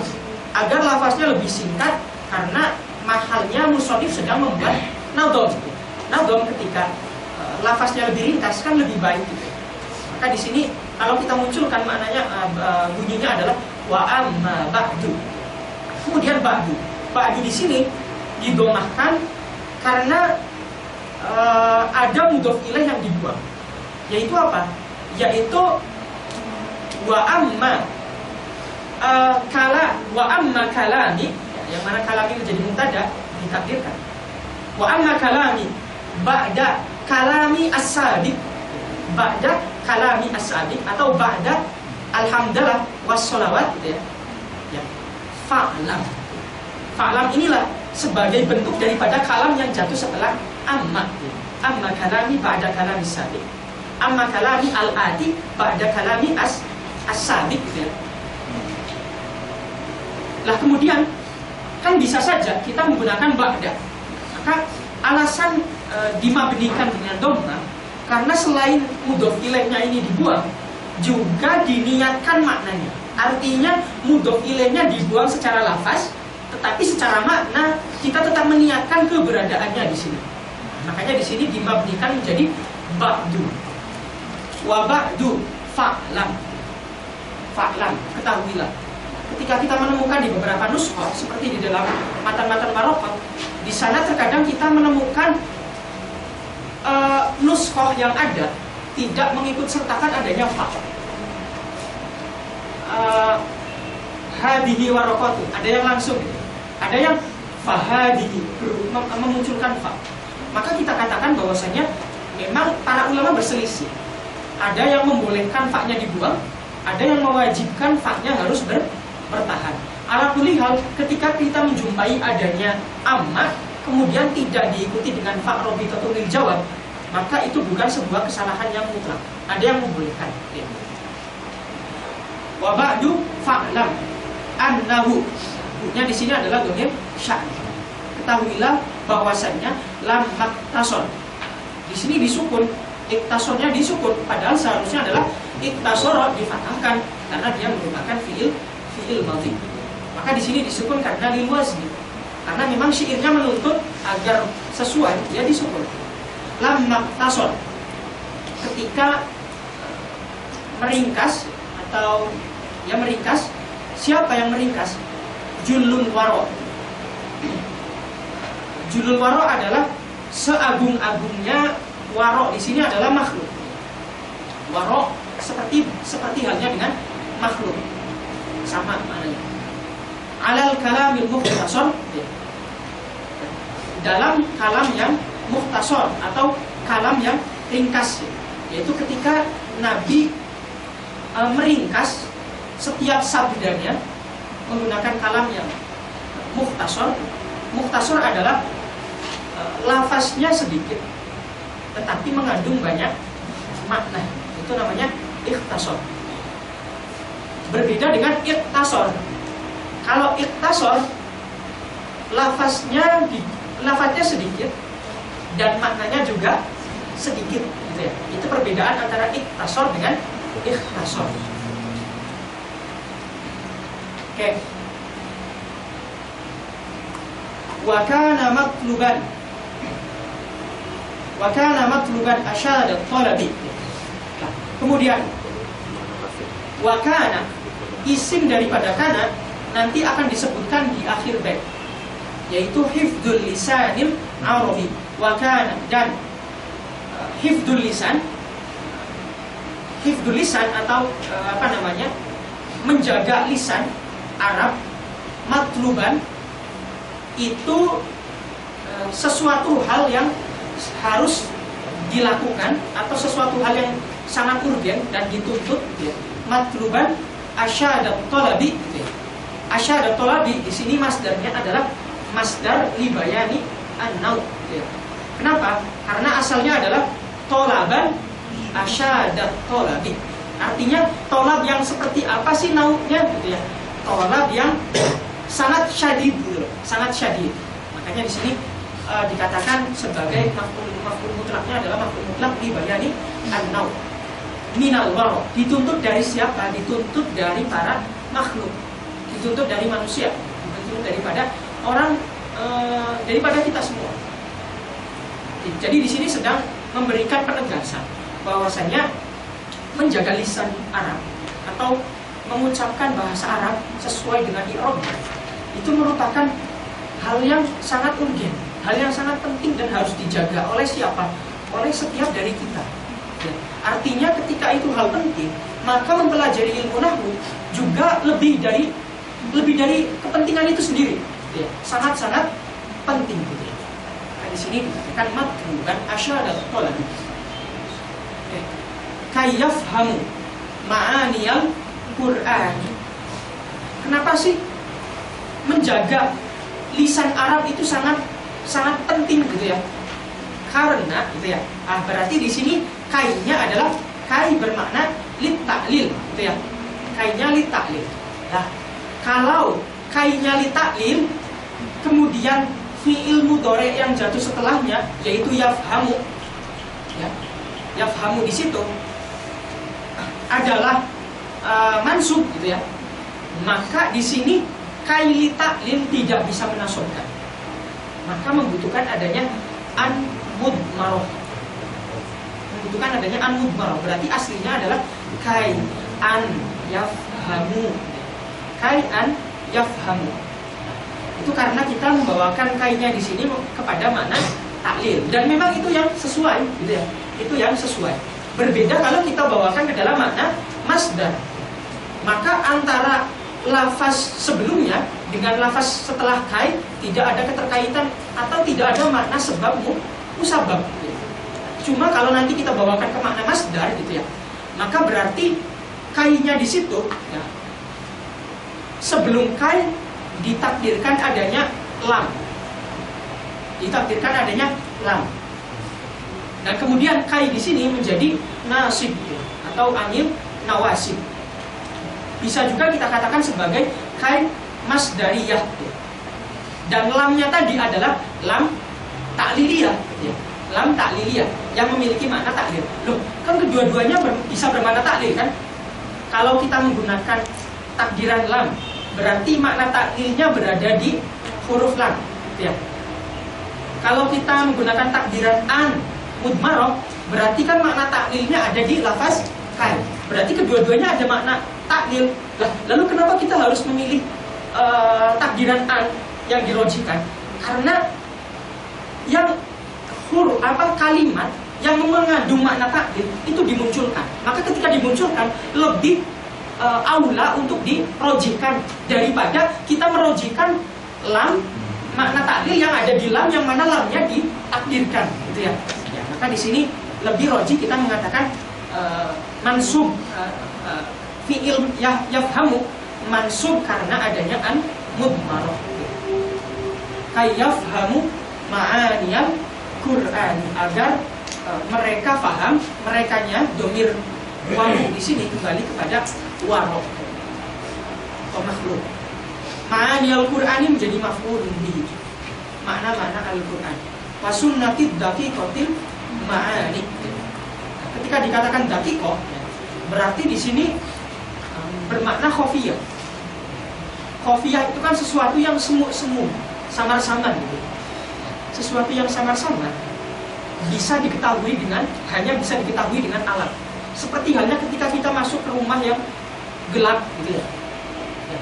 [SPEAKER 1] agar lafaznya lebih singkat karena mahalnya musonif sedang membuat nadom. Gitu. Nadom ketika uh, lafaznya lebih ringkas kan lebih baik gitu. Maka di sini kalau kita munculkan maknanya uh, bunyinya adalah wa amma ba'du. Kemudian ba'du. Ba'du di sini didomahkan karena uh, ada mudhof ilaih yang dibuang. Yaitu apa? Yaitu wa amma uh, kala wa amma kalami yang mana kalami menjadi mutada ditakdirkan. Wa amma kalami ba'da kalami as-sabiq ba'da kalami as-sabiq atau ba'da alhamdulillah wassalawat gitu ya. Ya. Fa'lam. Fa'lam inilah sebagai bentuk daripada kalam yang jatuh setelah amma amma kalami ba'da kalami sabiq amma kalami al-ati ba'da kalami as as-sabiq gitu ya. Lah kemudian kan bisa saja kita menggunakan ba'da. Maka alasan e, dimabnikan dengan doma karena selain mudhof ilaihnya ini dibuang juga diniatkan maknanya. Artinya mudhof ilaihnya dibuang secara lafaz tetapi secara makna kita tetap meniatkan keberadaannya di sini. Makanya di sini dimabnikan menjadi ba'du. Wa ba'du fa'lam. Fa'lam, ketahuilah. Ketika kita menemukan di beberapa nuskah seperti di dalam matan-matan marokot, di sana terkadang kita menemukan uh, nuskah yang ada tidak mengikut sertakan adanya fa. Uh, hadihi warokatu ada yang langsung ada yang fahadihi memunculkan fa. Maka kita katakan bahwasanya memang para ulama berselisih. Ada yang membolehkan faknya dibuang, ada yang mewajibkan faknya harus ber, bertahan. Ala hal ketika kita menjumpai adanya amma kemudian tidak diikuti dengan fa robitatul jawab, maka itu bukan sebuah kesalahan yang mutlak. Ada yang membolehkan. Ya. Fa'lam annahu Nya di sini adalah domir sya'n. Ketahuilah bahwasannya lam maktasor. Di sini disukun, iktasornya disukun, padahal seharusnya adalah iktasor difatahkan karena dia merupakan fiil fiil madhi. Maka di sini disukun karena lil wazni. Karena memang syairnya menuntut agar sesuai dia disukun. Lam maktasor. Ketika meringkas atau ya meringkas siapa yang meringkas julun waro. Julun waro adalah seagung-agungnya waro di sini adalah makhluk. Waro seperti seperti halnya dengan makhluk. Sama maknanya. Alal kalamil mukhtasar dalam kalam yang mukhtasar atau kalam yang ringkas yaitu ketika Nabi e, meringkas setiap sabdanya menggunakan kalam yang muhtasor. Muhtasor adalah e, lafaznya sedikit tetapi mengandung banyak makna. Itu namanya ikhtasor. Berbeda dengan ikhtasor. Kalau ikhtasor lafaznya di lafaznya sedikit dan maknanya juga sedikit gitu ya. Itu perbedaan antara ikhtasor dengan ikhtasor. Oke. Wa kana matluban Wa kana matluban asyad talabi. Kemudian wakana isim daripada kana nanti akan disebutkan di akhir bait yaitu hifdul lisanil arabi wakana dan uh, hifdul lisan hifdul lisan atau uh, apa namanya menjaga lisan Arab matluban itu uh, sesuatu hal yang harus dilakukan atau sesuatu hal yang sangat urgen dan dituntut ya. matluban asyada tolabi gitu ya. Asyada tolabi di sini masdarnya adalah masdar libayani gitu ya. kenapa? Karena asalnya adalah tolaban asyada tolabi. Artinya tolab yang seperti apa sih naunya gitu ya? Tolab yang sangat syadid gitu sangat syadid. Makanya di sini uh, dikatakan sebagai maf'ul mutlaknya adalah maf'ul mutlak di bayani an-nau minal waro dituntut dari siapa? Dituntut dari para makhluk dituntut dari manusia dituntut daripada orang uh, daripada kita semua jadi di sini sedang memberikan penegasan bahwasanya menjaga lisan Arab atau mengucapkan bahasa Arab sesuai dengan i'rab itu merupakan hal yang sangat urgen hal yang sangat penting dan harus dijaga oleh siapa? Oleh setiap dari kita. Ya. Artinya ketika itu hal penting, maka mempelajari ilmu nahwu juga lebih dari lebih dari kepentingan itu sendiri. Ya. Sangat-sangat penting gitu ya. Nah, di sini dikatakan matru dan asyada tolabi. Ya. Kayafhamu ma'aniyal Qur'an. Kenapa sih menjaga lisan Arab itu sangat sangat penting gitu ya. Karena gitu ya. Ah berarti di sini kainnya adalah kai bermakna lit taklil gitu ya. Kainnya lit taklil. Nah, kalau kainnya lit taklil kemudian fiil mudore yang jatuh setelahnya yaitu yafhamu. Ya. Yafhamu di situ adalah uh, mansub gitu ya. Maka di sini kaili taklil tidak bisa menasobkan maka membutuhkan adanya an mudmaroh membutuhkan adanya an mudmaroh berarti aslinya adalah kai an yafhamu kai an yafhamu itu karena kita membawakan kainya di sini kepada makna taklil dan memang itu yang sesuai gitu ya. Itu yang sesuai. Berbeda kalau kita bawakan ke dalam makna masdar. Maka antara lafaz sebelumnya dengan lafaz setelah kai tidak ada keterkaitan atau tidak ada makna sebab musabab. Cuma kalau nanti kita bawakan ke makna masdar gitu ya, maka berarti kainya di situ ya, sebelum kai ditakdirkan adanya lam. Ditakdirkan adanya lam. Dan kemudian kai di sini menjadi nasib atau anil nawasib. Bisa juga kita katakan sebagai kai masdariyah dan lamnya tadi adalah lam takliliyah ya. lam takliliyah yang memiliki makna taklil loh kan kedua-duanya bisa bermakna taklil kan kalau kita menggunakan takdiran lam berarti makna taklilnya berada di huruf lam. Ya. Kalau kita menggunakan takdiran an mudmaroh berarti kan makna taklilnya ada di lafaz kai berarti kedua-duanya ada makna taklil. Lah lalu kenapa kita harus memilih uh, takdiran an yang dirojikan? Karena yang huruf apa kalimat yang mengandung makna takdir itu dimunculkan. Maka ketika dimunculkan lebih uh, aula untuk dirojikan. Daripada kita merojikan lam makna takdir yang ada di lam yang mana lamnya ditakdirkan gitu ya, ya maka di sini lebih roji kita mengatakan uh, mansub uh, uh, fiil yah, yafhamu mansub karena adanya an mudmaroh kayafhamu ma'aniyal Quran agar uh, mereka paham merekanya domir waru di sini kembali kepada waro atau makhluk. Ma'aniyal Quran ini menjadi maf'ulun bihi makna-makna Al-Quran. Wasunnatid daqiqatil ma'ani. Ketika dikatakan daqiqah berarti di sini bermakna khofiyah khofiyah itu kan sesuatu yang semu-semu, samar-samar gitu. Sesuatu yang samar-samar bisa diketahui dengan hanya bisa diketahui dengan alat. seperti halnya ketika kita masuk ke rumah yang gelap gitu ya. Ya.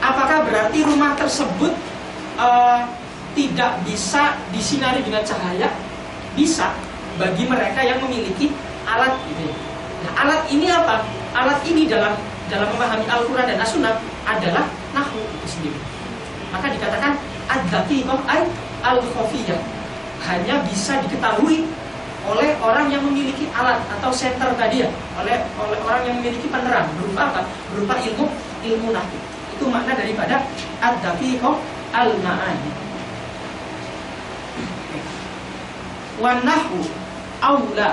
[SPEAKER 1] Apakah berarti rumah tersebut uh, tidak bisa disinari dengan cahaya? Bisa bagi mereka yang memiliki alat gitu ya. Nah, alat ini apa? Alat ini dalam dalam memahami Al-Quran dan As-Sunnah adalah nahu itu sendiri. Maka dikatakan ad-daqiqah al-khafiyah hanya bisa diketahui oleh orang yang memiliki alat atau center tadi ya, oleh oleh orang yang memiliki penerang berupa apa? Berupa ilmu ilmu nahu. Itu makna daripada ad-daqiqah al-ma'ani. Wanahu aula.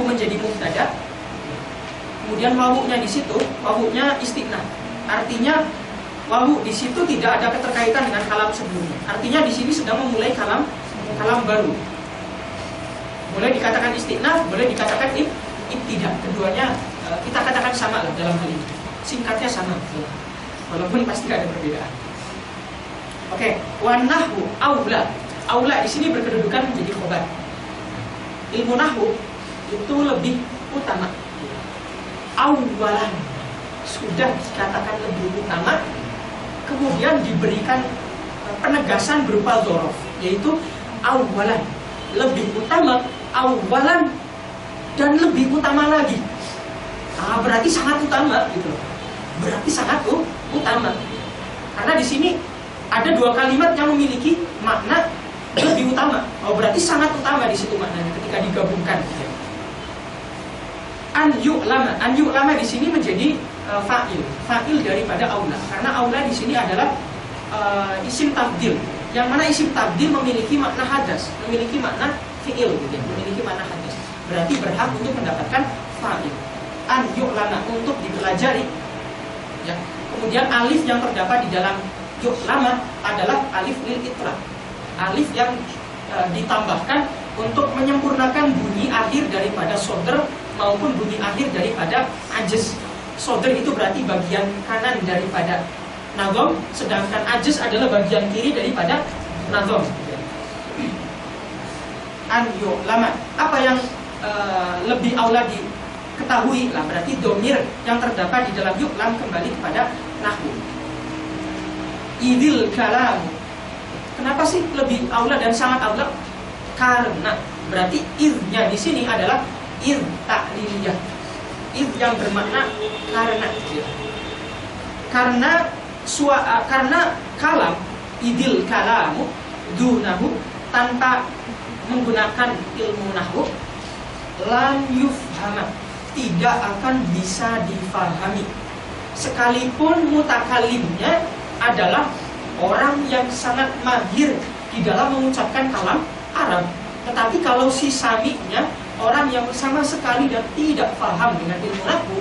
[SPEAKER 1] Menjadi mubtada, Kemudian wawunya di situ, wawunya istiqna. Artinya wawu di situ tidak ada keterkaitan dengan kalam sebelumnya. Artinya di sini sedang memulai kalam kalam baru. Boleh dikatakan istiqna, boleh dikatakan ib, tidak. Keduanya eh, kita katakan sama lah dalam hal ini. Singkatnya sama. Walaupun pasti ada perbedaan. Oke, wanahu aula. Aula di sini berkedudukan menjadi khobar. Ilmu nahu itu lebih utama awalan sudah dikatakan lebih utama kemudian diberikan eh, penegasan berupa zorof yaitu awalan lebih utama awalan dan lebih utama lagi ah, berarti sangat utama gitu berarti sangat uh, utama karena di sini ada dua kalimat yang memiliki makna lebih utama oh berarti sangat utama di situ maknanya ketika digabungkan gitu an yu'lama. An yu'lama di sini menjadi uh, fa'il. Fa'il daripada aula. Karena aula di sini adalah uh, isim tabdil. Yang mana isim tabdil memiliki makna hadas, memiliki makna fi'il gitu ya, memiliki makna hadas. Berarti berhak untuk mendapatkan fa'il. An yu'lama untuk dipelajari. Ya. Kemudian alif yang terdapat di dalam yu'lama adalah alif lil itlaq. Alif yang uh, ditambahkan untuk menyempurnakan bunyi akhir daripada soder maupun bunyi akhir daripada ajes. Soder itu berarti bagian kanan daripada nagom, sedangkan ajes adalah bagian kiri daripada nagom. Anyo lama. Apa yang uh, lebih aula diketahui lah berarti domir yang terdapat di dalam yuk lam kembali kepada nahu. Idil kalam. Kenapa sih lebih aula dan sangat aula? Karena berarti irnya di sini adalah id takliliyah id yang bermakna karena karena sua, karena kalam idil kalamu dunahu tanpa menggunakan ilmu nahu lam yufhama tidak akan bisa difahami sekalipun mutakalimnya adalah orang yang sangat mahir di dalam mengucapkan kalam Arab tetapi kalau si saminya orang yang sama sekali dan tidak paham dengan ilmu nahu,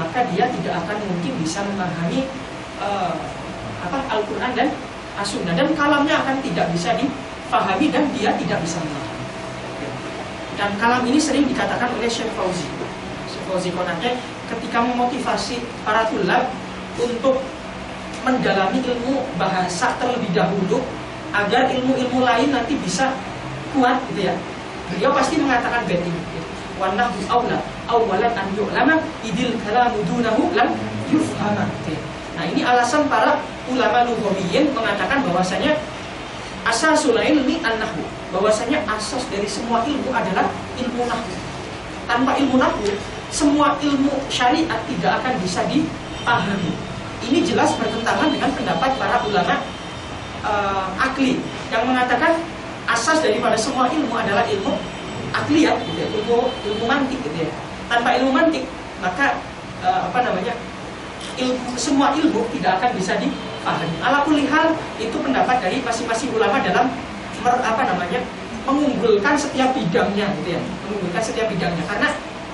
[SPEAKER 1] maka dia tidak akan mungkin bisa memahami uh, apa Al-Quran dan As-Sunnah dan kalamnya akan tidak bisa difahami dan dia tidak bisa memahami. Dan kalam ini sering dikatakan oleh Syekh Fauzi. Syekh Fauzi Konate ketika memotivasi para tulab untuk mendalami ilmu bahasa terlebih dahulu agar ilmu-ilmu lain nanti bisa kuat gitu ya Beliau pasti mengatakan bait ini. Wanahu aula awalan an yu'lama idil kalamu dunahu lam yufhama. Nah, ini alasan para ulama lughawiyin mengatakan bahwasanya asal ilmi an-nahwu. Bahwasanya asas dari semua ilmu adalah ilmu nahwu. Tanpa ilmu nahwu, semua ilmu syariat tidak akan bisa dipahami. Ini jelas bertentangan dengan pendapat para ulama uh, akli yang mengatakan asas daripada semua ilmu adalah ilmu akliyat gitu ya, ilmu ilmu mantik gitu ya. Tanpa ilmu mantik maka uh, apa namanya ilmu semua ilmu tidak akan bisa dipahami. Ala hal itu pendapat dari masing-masing ulama dalam mer, apa namanya mengunggulkan setiap bidangnya gitu ya, mengunggulkan setiap bidangnya karena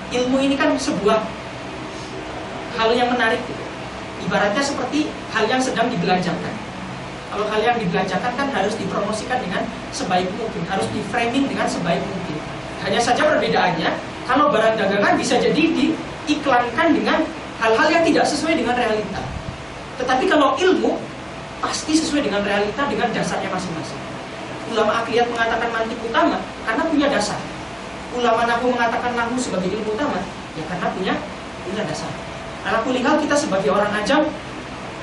[SPEAKER 1] ilmu ini kan sebuah hal yang menarik gitu. Ibaratnya seperti hal yang sedang dibelanjakan kalau hal yang dibelanjakan kan harus dipromosikan dengan sebaik mungkin, harus di framing dengan sebaik mungkin. Hanya saja perbedaannya, kalau barang dagangan bisa jadi diiklankan dengan hal-hal yang tidak sesuai dengan realita. Tetapi kalau ilmu pasti sesuai dengan realita dengan dasarnya masing-masing. Ulama akliyat mengatakan mantik utama karena punya dasar. Ulama nahu mengatakan nahu sebagai ilmu utama Ya karena punya punya dasar. Karena kulihal kita sebagai orang ajam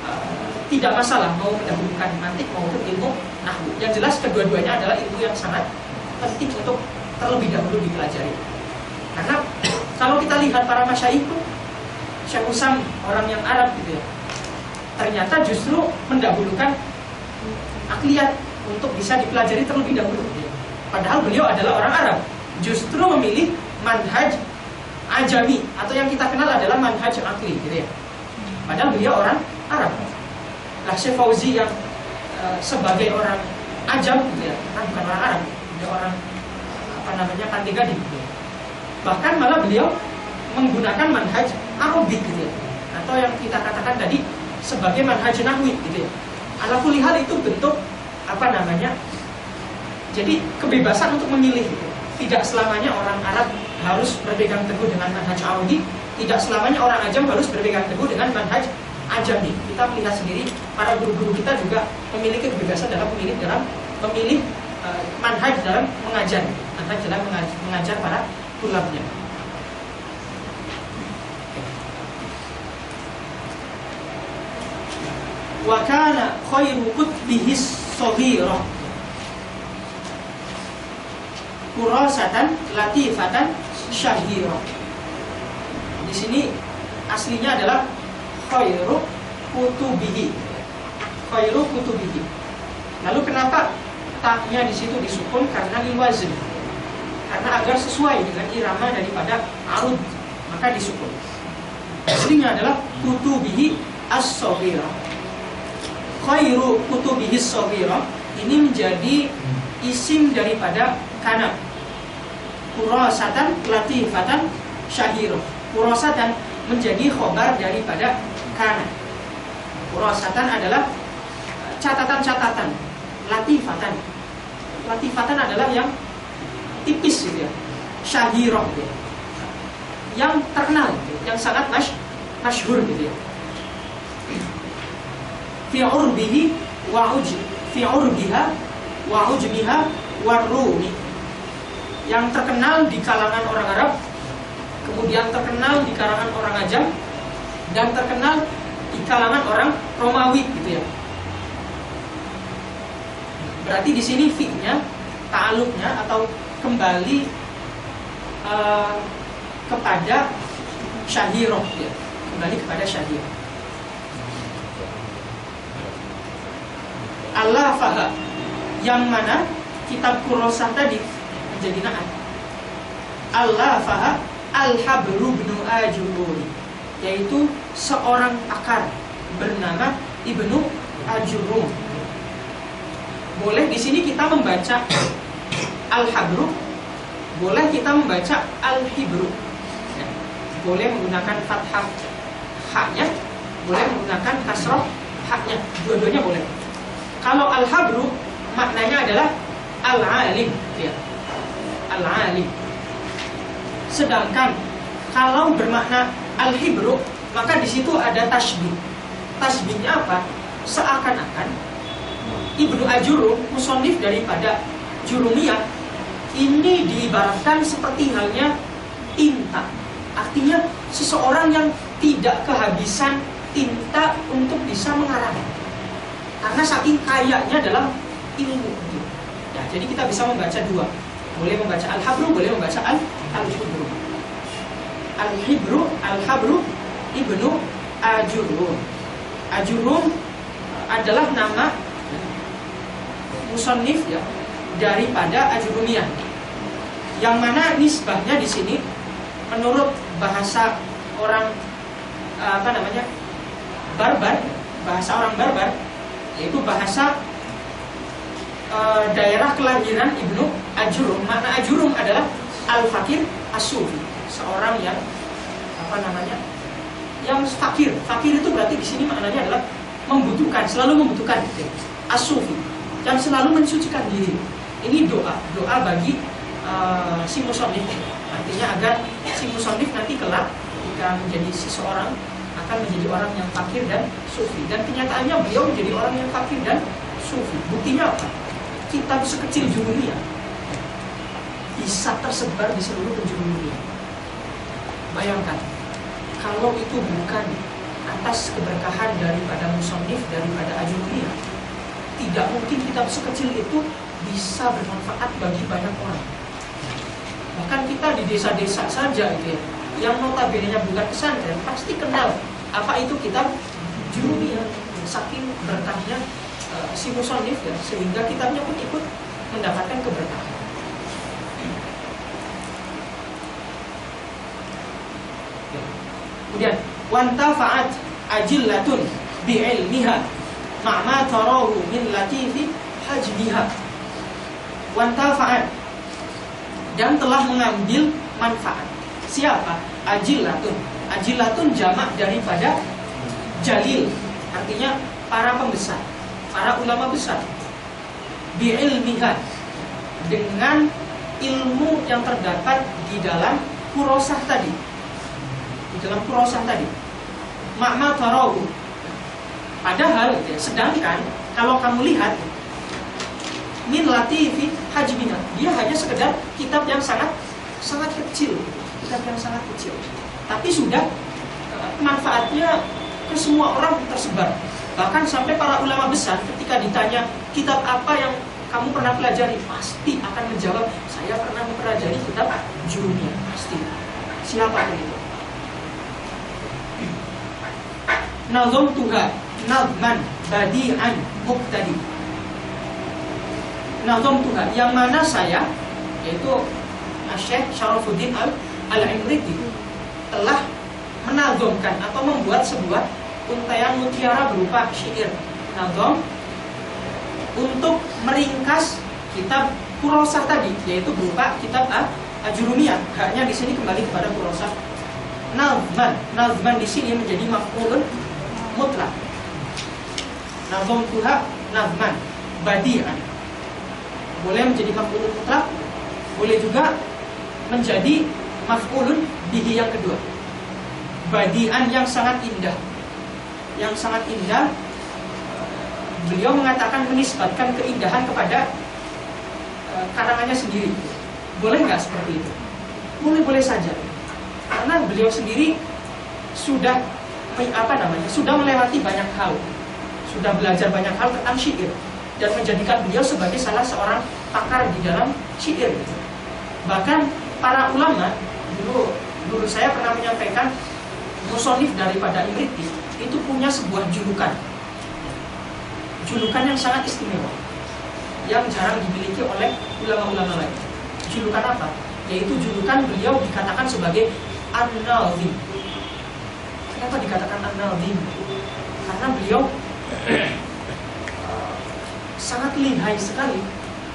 [SPEAKER 1] uh, tidak masalah mau mendahulukan mantik maupun ilmu nahwu. Yang jelas kedua-duanya adalah ilmu yang sangat penting untuk terlebih dahulu dipelajari. Karena kalau kita lihat para masyaikh itu Syekh Usam orang yang Arab gitu ya. Ternyata justru mendahulukan akliyat untuk bisa dipelajari terlebih dahulu. Padahal beliau adalah orang Arab, justru memilih manhaj ajami atau yang kita kenal adalah manhaj akli gitu ya. Padahal beliau orang Arab. Lah Syekh Fauzi yang uh, sebagai orang ajam gitu ya, kan bukan orang Arab, dia orang apa namanya Pantigadi gitu ya. Bahkan malah beliau menggunakan manhaj Arabik gitu ya. Atau yang kita katakan tadi sebagai manhaj nahwi gitu ya. Ala itu bentuk apa namanya? Jadi kebebasan untuk memilih. Tidak selamanya orang Arab harus berpegang teguh dengan manhaj Arabi, tidak selamanya orang Ajam harus berpegang teguh dengan manhaj Ajami. Kita melihat sendiri para guru-guru kita juga memiliki kebebasan dalam memilih dalam memilih uh, manhaj dalam mengajar, manhaj dalam mengajar, mengajar para tulabnya. Wa kana khairu kutbihi saghira kurasatan latifatan syahira. Di sini aslinya adalah khairu kutubihi. Khairu kutubihi. Lalu kenapa taknya di situ disukun? Karena liwazin karena agar sesuai dengan irama daripada arud. Maka disukun. Aslinya adalah kutubihi as-saghira khairu kutubihi saghira ini menjadi isim daripada kana kurasatan latifatan syahiro kurasatan menjadi khobar daripada kana kurasatan adalah catatan-catatan latifatan. Latifatan adalah yang tipis gitu ya. Syahiro gitu ya. yang terkenal gitu, yang sangat masyhur gitu ya fi urbihi wa uj fi urbiha warumi yang terkenal di kalangan orang Arab kemudian terkenal di kalangan orang Ajam dan terkenal di kalangan orang Romawi gitu ya. Berarti di sini fi-nya ta'aluknya atau kembali uh, kepada syahiroh ya. Kembali kepada syahiroh Allah faha yang mana kitab kurosah tadi menjadi naat. Allah faha al habru bin ajururi yaitu seorang pakar bernama ibnu ajurum boleh di sini kita membaca al habru boleh kita membaca al hibru ya. boleh menggunakan fathah haknya boleh menggunakan kasroh haknya dua-duanya boleh kalau al-habru maknanya adalah al-alim, ya. Al-alim. Sedangkan kalau bermakna al-hibru, maka di situ ada tasbih. Tasbihnya apa? Seakan-akan Ibnu Ajuru, musonif daripada Jurumiyah, ini diibaratkan seperti halnya tinta. Artinya seseorang yang tidak kehabisan tinta untuk bisa mengarang karena saking kayanya dalam ilmu. Ya, jadi kita bisa membaca dua. Boleh membaca al-habru, boleh membaca al-hibru. Al-hibru, al-habru ibnu ajurum. Ajurum adalah nama musonif ya daripada ajurumiyah. Yang mana nisbahnya di sini menurut bahasa orang apa namanya barbar, bahasa orang barbar yaitu bahasa e, daerah kelahiran Ibnu Ajurum. Makna Ajurum adalah al-fakir as-sufi, seorang yang apa namanya? yang fakir. Fakir itu berarti di sini maknanya adalah membutuhkan, selalu membutuhkan as-sufi yang selalu mensucikan diri. Ini doa, doa bagi uh, si musonif. Artinya agar si musonif nanti kelak ketika menjadi seseorang akan menjadi orang yang fakir dan sufi. Dan kenyataannya beliau menjadi orang yang fakir dan sufi. Buktinya apa? Kitab sekecil dunia. Bisa tersebar di seluruh penjuru dunia. Bayangkan, kalau itu bukan atas keberkahan daripada musonif, daripada ajuriyah, tidak mungkin kitab sekecil itu bisa bermanfaat bagi banyak orang. Bahkan kita di desa-desa saja itu ya, yang notabene bukan pesantren pasti kenal apa itu kitab jurumiyah saking berkahnya uh, si musonif ya sehingga kitabnya pun ikut mendapatkan keberkahan. Kemudian wantafa'at ajillatun bi'ilmiha ma'ma tarahu min latifi hajmiha. Wantafa'at dan telah mengambil manfaat siapa? Ajillatun ajillatun jamak daripada jalil. Artinya para pembesar para ulama besar. Bi'ilmiha. Dengan ilmu yang terdapat di dalam kurosah tadi. Di dalam kurosah tadi. Makna tarawu padahal ya, sedangkan kalau kamu lihat min latifi hajmiha dia hanya sekedar kitab yang sangat sangat kecil kitab yang sangat kecil. Tapi sudah eh, manfaatnya ke semua orang tersebar. Bahkan sampai para ulama besar ketika ditanya kitab apa yang kamu pernah pelajari? Pasti akan menjawab saya pernah mempelajari kitab jurumnya pasti. Siapa itu? Nazom tuha nazman badi'an muqtadi. Nazom tuha yang mana saya yaitu Syekh Syarafuddin Al Al-Imriti telah menazomkan atau membuat sebuah untaian mutiara berupa syair. Nazom untuk meringkas kitab kurosah tadi yaitu berupa kitab Ajurumiyah. Haknya di sini kembali kepada kurosah. Nazman. Nazman di sini menjadi maf'ulun mutlak. Nazom tuha nazman badian. Boleh menjadi maf'ulun mutlak boleh juga menjadi maf'ulun bihi yang kedua. Badian yang sangat indah. Yang sangat indah beliau mengatakan menisbatkan keindahan kepada uh, karangannya sendiri. Boleh nggak seperti itu? Boleh boleh saja. Karena beliau sendiri sudah apa namanya sudah melewati banyak hal. Sudah belajar banyak hal tentang syair dan menjadikan beliau sebagai salah seorang pakar di dalam syair bahkan para ulama dulu dulu saya pernah menyampaikan musonif daripada Imriti itu punya sebuah julukan julukan yang sangat istimewa yang jarang dimiliki oleh ulama-ulama lain julukan apa yaitu julukan beliau dikatakan sebagai an-nazim Kenapa dikatakan An-Nazim? Karena beliau sangat lihai sekali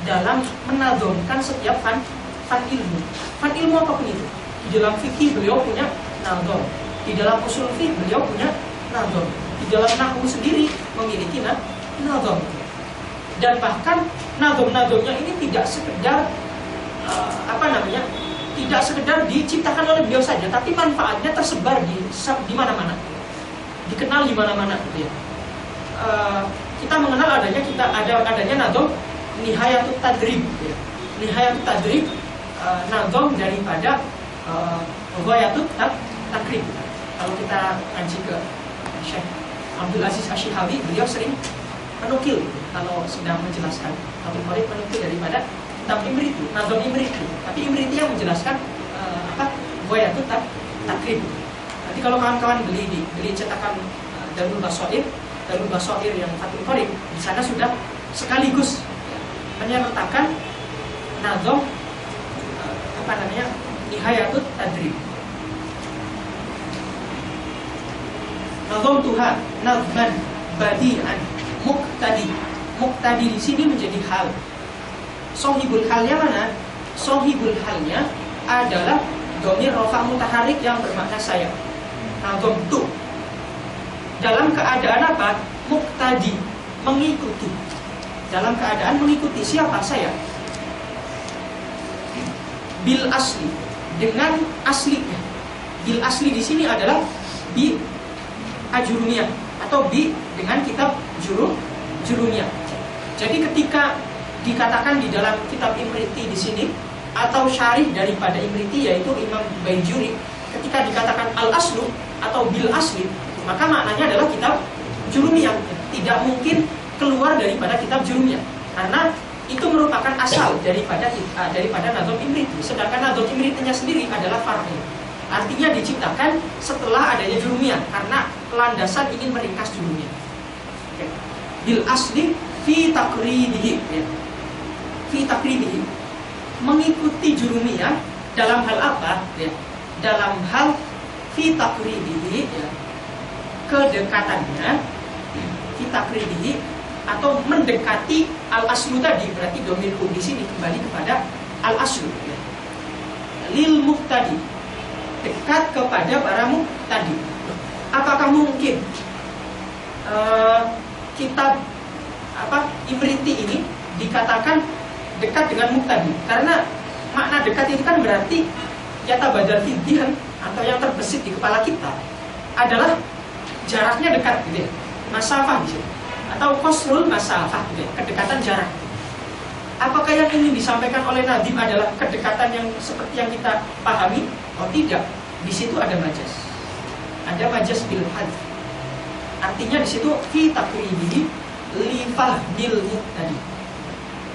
[SPEAKER 1] dalam menazomkan setiap fan, fan ilmu. Fan ilmu apa pun itu. Di dalam fikih beliau punya nazom. Di dalam usul fikih beliau punya nazom. Di dalam nahu sendiri memiliki nazom. Dan bahkan nazom-nazomnya ini tidak sekedar uh, apa namanya tidak sekedar diciptakan oleh beliau saja, tapi manfaatnya tersebar di di mana-mana, dikenal di mana-mana. Gitu ya. Uh, kita mengenal adanya kita ada adanya nadom nihayatut tadrib, gitu ya. nihayatut tadrib uh, daripada uh, ghayatut takrib. Kalau kita ngaji ke Syekh Abdul Aziz Ashihawi, beliau sering menukil kalau sedang menjelaskan Abdul Malik menukil daripada kitab Imriti, Nazom Imriti. Tapi Imriti yang menjelaskan uh, apa itu tak takrib. Nanti kalau kawan-kawan beli di beli cetakan uh, Darul Basoir, Darul Basoir yang Fatul Qorib, di sana sudah sekaligus menyertakan Nazom uh, apa namanya Nihayatut Tadrib. Nazom Tuhan, Nazman, Badi'an, Muktadi. Muktadi di sini menjadi hal Sohibul halnya mana? Sohibul halnya adalah domir rofa mutaharik yang bermakna saya. Nah, tu dalam keadaan apa? Muktadi, mengikuti. Dalam keadaan mengikuti siapa saya? Bil asli, dengan aslinya. Bil asli di sini adalah bi ajurumiyah atau bi dengan kitab juru jurumiyah. Jadi ketika dikatakan di dalam kitab Imriti di sini atau syarih daripada Imriti yaitu Imam Baijuri ketika dikatakan al aslu atau bil asli maka maknanya adalah kitab jurumiyah tidak mungkin keluar daripada kitab jurumiyah karena itu merupakan asal daripada uh, daripada Nadom Imriti sedangkan Nadom Imritinya sendiri adalah far'i artinya diciptakan setelah adanya jurumiyah karena landasan ingin meringkas jurumiyah bil asli fi takribihi ya. fi takribihi mengikuti jurumiyah dalam hal apa? Ya. Dalam hal fi takribihi ya. Kedekatannya fi takribihi atau mendekati al aslu tadi berarti domirku di sini kembali kepada al aslu ya. lil muhtadi dekat kepada para muhtadi apakah mungkin uh, kitab apa imriti ini dikatakan dekat dengan muhtadi karena makna dekat itu kan berarti yata badal fidihan atau yang terbesit di kepala kita adalah jaraknya dekat gitu ya. Masafah gitu atau kosrul masafah gitu ya kedekatan jarak. Apakah yang ingin disampaikan oleh Nadim adalah kedekatan yang seperti yang kita pahami? Oh tidak. Di situ ada majas. Ada majas bil artinya di situ fi takribihi lifah bil tadi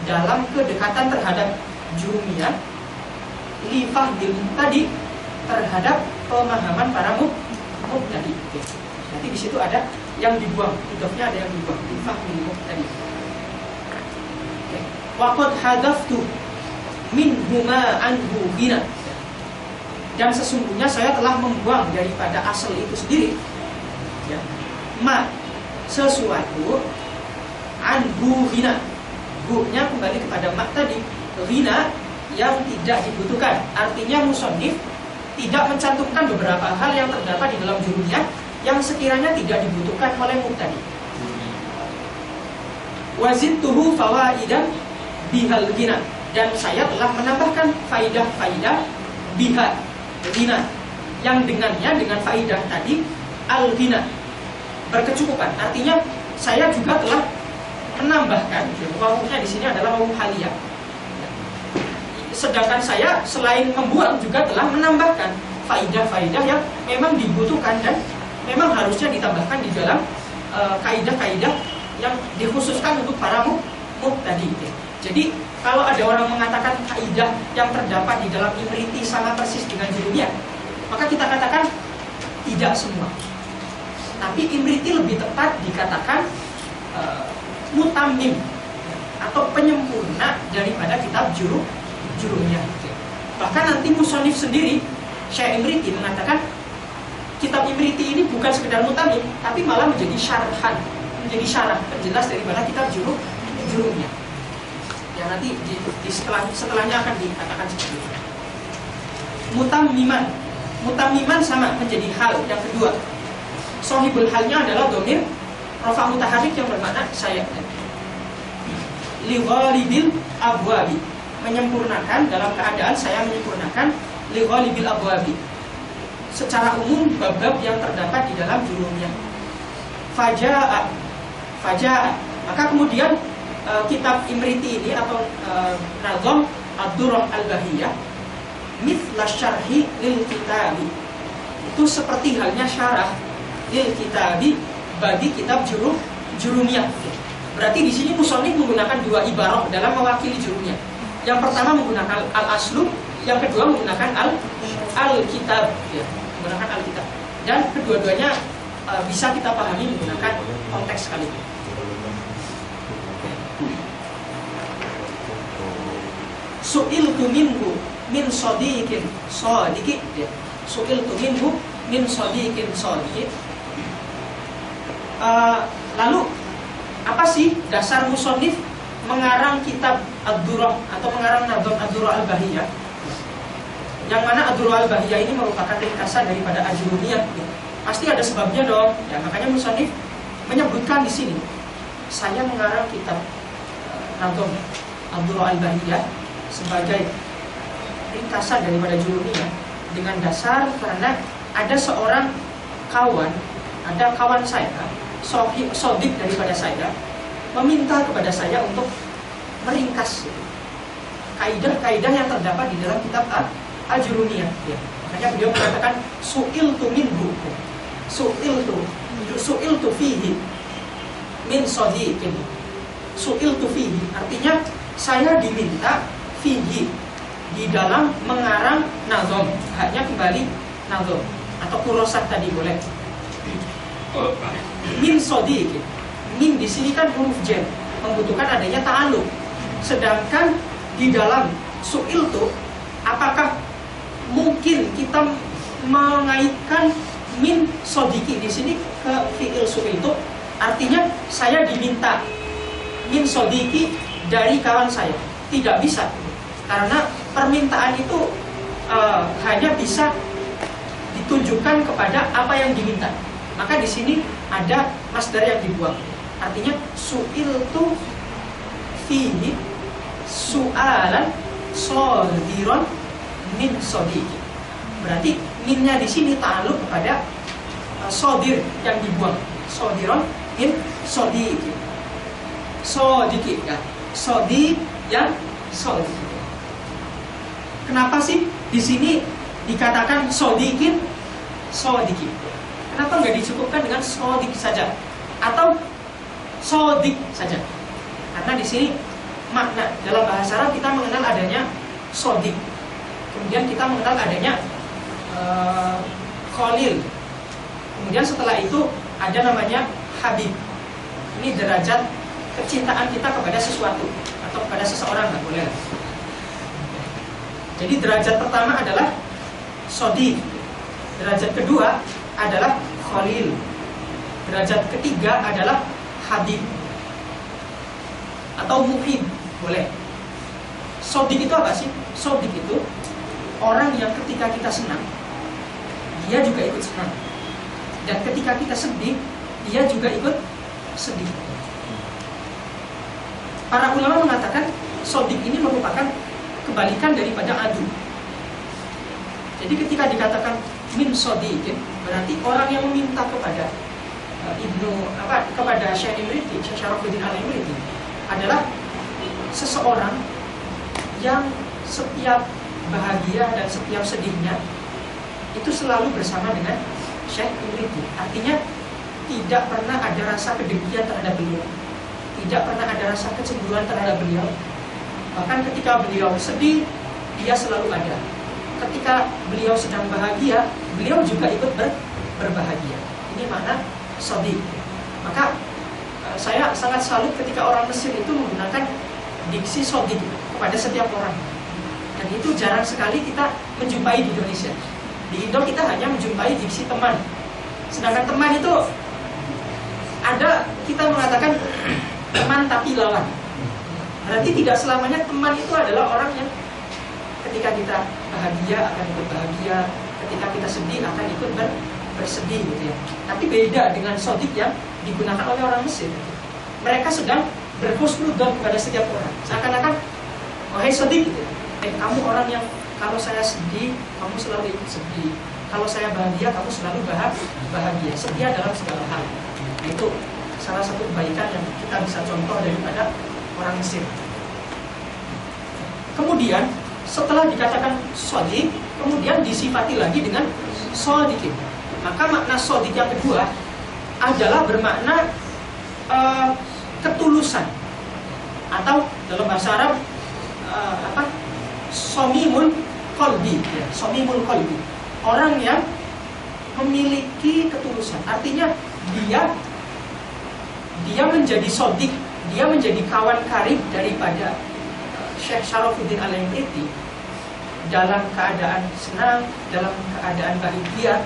[SPEAKER 1] dalam kedekatan terhadap jumia lifah bil tadi terhadap pemahaman para muk tadi. Nanti di situ ada yang dibuang, hidupnya ada yang dibuang. Bil tadi. Wakot hadaftu min huma anhu bina. Dan sesungguhnya saya telah membuang daripada asal itu sendiri. Ya. Ma sesuatu anhu Hu-nya kembali kepada mak tadi Hina yang tidak dibutuhkan Artinya musonif tidak mencantumkan beberapa hal yang terdapat di dalam judulnya Yang sekiranya tidak dibutuhkan oleh mubtadi Wazid tuhu fawaidan bihal gina Dan saya telah menambahkan faidah-faidah bihal gina Yang dengannya dengan faidah tadi al-gina Berkecukupan. Artinya saya juga telah menambahkan wawunya di sini adalah wawu halia. Sedangkan saya selain membuang juga telah menambahkan faidah-faidah yang memang dibutuhkan dan memang harusnya ditambahkan di dalam uh, kaidah-kaidah yang dikhususkan untuk para tadi. Jadi kalau ada orang mengatakan kaidah yang terdapat di dalam imriti sama persis dengan judulnya, maka kita katakan tidak semua. Tapi imriti lebih tepat dikatakan uh, mutamim atau penyempurna daripada kitab juru jurunya. Bahkan nanti musonif sendiri Syekh Imriti mengatakan kitab Imriti ini bukan sekedar mutamim tapi malah menjadi syarahan, menjadi syarah penjelas daripada kitab juru jurunya. Ya nanti di, di setelah setelahnya akan dikatakan seperti itu. Mutamiman, mutamiman sama menjadi hal yang kedua. Sohibul halnya adalah domir Rofa mutaharik yang bermakna saya Lighalibil abwabi Menyempurnakan dalam keadaan saya menyempurnakan Lighalibil abwabi Secara umum bab-bab yang terdapat di dalam judulnya Faja'a Faja'a. Maka kemudian e, kitab Imriti ini atau e, Nazom Ad-Durrah Al-Bahiyah Mithla syarhi lil kitabi. Itu seperti halnya syarah lil kitabi bagi kitab juru jurumiyah. Berarti di sini musonif menggunakan dua ibarat dalam mewakili jurumiyah. Yang pertama menggunakan al aslu, yang kedua menggunakan al al kitab, ya, menggunakan al kitab. Dan kedua-duanya uh, bisa kita pahami menggunakan konteks sekali. Su'il tu minhu min sodikin sodiki ya. Su'il tu minhu min sodikin sodiki Uh, lalu apa sih dasar musonif mengarang kitab Ad-Durrah atau mengarang Nadom Ad-Durrah Al-Bahiyah yang mana Ad-Durrah Al-Bahiyah ini merupakan ringkasan daripada Ajurumiyah pasti ada sebabnya dong. Ya makanya musonif menyebutkan di sini saya mengarang kitab uh, Nadom Ad-Durrah Al-Bahiyah sebagai ringkasan daripada Jurumiyah dengan dasar karena ada seorang kawan ada kawan saya sohib, sodik daripada saya meminta kepada saya untuk meringkas kaidah-kaidah yang terdapat di dalam kitab Al-Jurumiyah. Ya. Makanya beliau mengatakan su'il tu minhu. Su'il tu su'il tu fihi min sadiqin. Su'il tu fihi artinya saya diminta fihi di dalam mengarang nazom haknya kembali nazom atau kurosah tadi boleh min sodiq min di sini kan huruf jen membutuhkan adanya ta'aluk sedangkan di dalam su'il tuh apakah mungkin kita mengaitkan min sodiki di sini ke fi'il su'il tuh artinya saya diminta min sodiki dari kawan saya tidak bisa karena permintaan itu uh, hanya bisa ditunjukkan kepada apa yang diminta. Maka di sini ada masdar yang dibuang. Artinya su'il tu fihi su'alan sodiron min sodiki. Berarti minnya di sini ta'aluk kepada uh, sodir yang dibuang. Sodiron min sodiki. Sodiki ya. Sodi yang sodiki. Kenapa sih di sini dikatakan sodikin sodikin? Kenapa nggak dicukupkan dengan sodik saja atau sodik saja? Karena di sini makna dalam bahasa Arab kita mengenal adanya sodik, kemudian kita mengenal adanya uh, kemudian setelah itu ada namanya habib. Ini derajat kecintaan kita kepada sesuatu atau kepada seseorang nggak boleh. Jadi derajat pertama adalah sodi. Derajat kedua adalah khalil. Derajat ketiga adalah habib atau muhib boleh. Sodik itu apa sih? Sodik itu orang yang ketika kita senang, dia juga ikut senang. Dan ketika kita sedih, dia juga ikut sedih. Para ulama mengatakan sodik ini merupakan kebalikan daripada adu. Jadi ketika dikatakan min sodiqin berarti orang yang meminta kepada uh, ibnu apa kepada Syekh Imriti, Syekh Syarafuddin Al Imriti adalah seseorang yang setiap bahagia dan setiap sedihnya itu selalu bersama dengan Syekh Imriti. Artinya tidak pernah ada rasa kedengkian terhadap beliau, tidak pernah ada rasa kecemburuan terhadap beliau, Bahkan ketika beliau sedih, dia selalu ada. Ketika beliau sedang bahagia, beliau juga ikut ber, berbahagia. Ini mana sodik. Maka eh, saya sangat salut ketika orang Mesir itu menggunakan diksi sodik kepada setiap orang. Dan itu jarang sekali kita menjumpai di Indonesia. Di Indo kita hanya menjumpai diksi teman. Sedangkan teman itu ada kita mengatakan teman tapi lawan. Berarti tidak selamanya teman itu adalah orang yang ketika kita bahagia akan ikut bahagia, ketika kita sedih akan ikut ber, bersedih gitu ya. Tapi beda dengan sodik yang digunakan oleh orang Mesir. Mereka sedang berhusnudon kepada setiap orang. Seakan-akan, oh hey sodik gitu ya. Eh, kamu orang yang kalau saya sedih, kamu selalu ikut sedih. Kalau saya bahagia, kamu selalu bahagia. Setia dalam segala hal. Itu salah satu kebaikan yang kita bisa contoh daripada orang Mesir. Kemudian setelah dikatakan sodik, kemudian disifati lagi dengan sodikin. Maka makna sodik yang kedua adalah bermakna uh, ketulusan atau dalam bahasa Arab uh, apa somimul kolbi ya, somimul kolbi orang yang memiliki ketulusan. Artinya dia dia menjadi sodik dia menjadi kawan karib daripada Syekh Syarafuddin al dalam keadaan senang, dalam keadaan bahagia,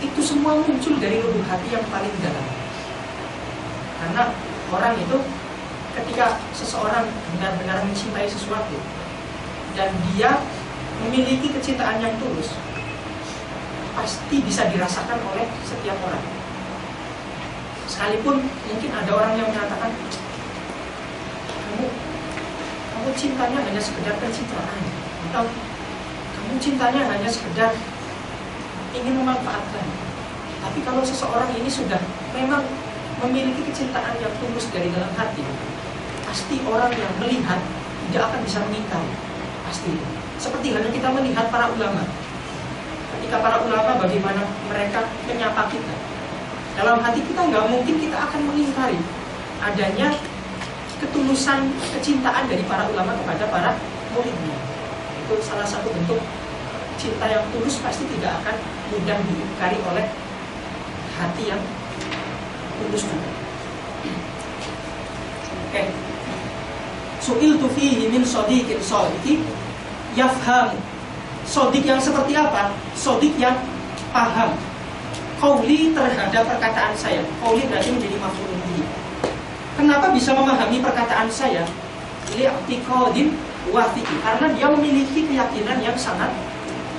[SPEAKER 1] itu semua muncul dari lubuk hati yang paling dalam. Karena orang itu ketika seseorang benar-benar mencintai sesuatu dan dia memiliki kecintaan yang tulus, pasti bisa dirasakan oleh setiap orang. Sekalipun mungkin ada orang yang menyatakan kamu kamu cintanya hanya sekedar pencitraan atau kamu cintanya hanya sekedar ingin memanfaatkan tapi kalau seseorang ini sudah memang memiliki kecintaan yang tulus dari dalam hati pasti orang yang melihat tidak akan bisa mengingkari pasti seperti halnya kita melihat para ulama ketika para ulama bagaimana mereka menyapa kita. Dalam hati kita nggak mungkin kita akan mengingkari adanya ketulusan kecintaan dari para ulama kepada para muridnya. Itu salah satu bentuk cinta yang tulus pasti tidak akan mudah diingkari oleh hati yang tulus juga. Oke. Su'il tu fihi min sodikin sodiki yafham. Sodik yang seperti apa? Sodik yang paham. Kauli terhadap perkataan saya. Kauli berarti menjadi mafulun bihi. Kenapa bisa memahami perkataan saya? Li'tiqadin wathiki. Karena dia memiliki keyakinan yang sangat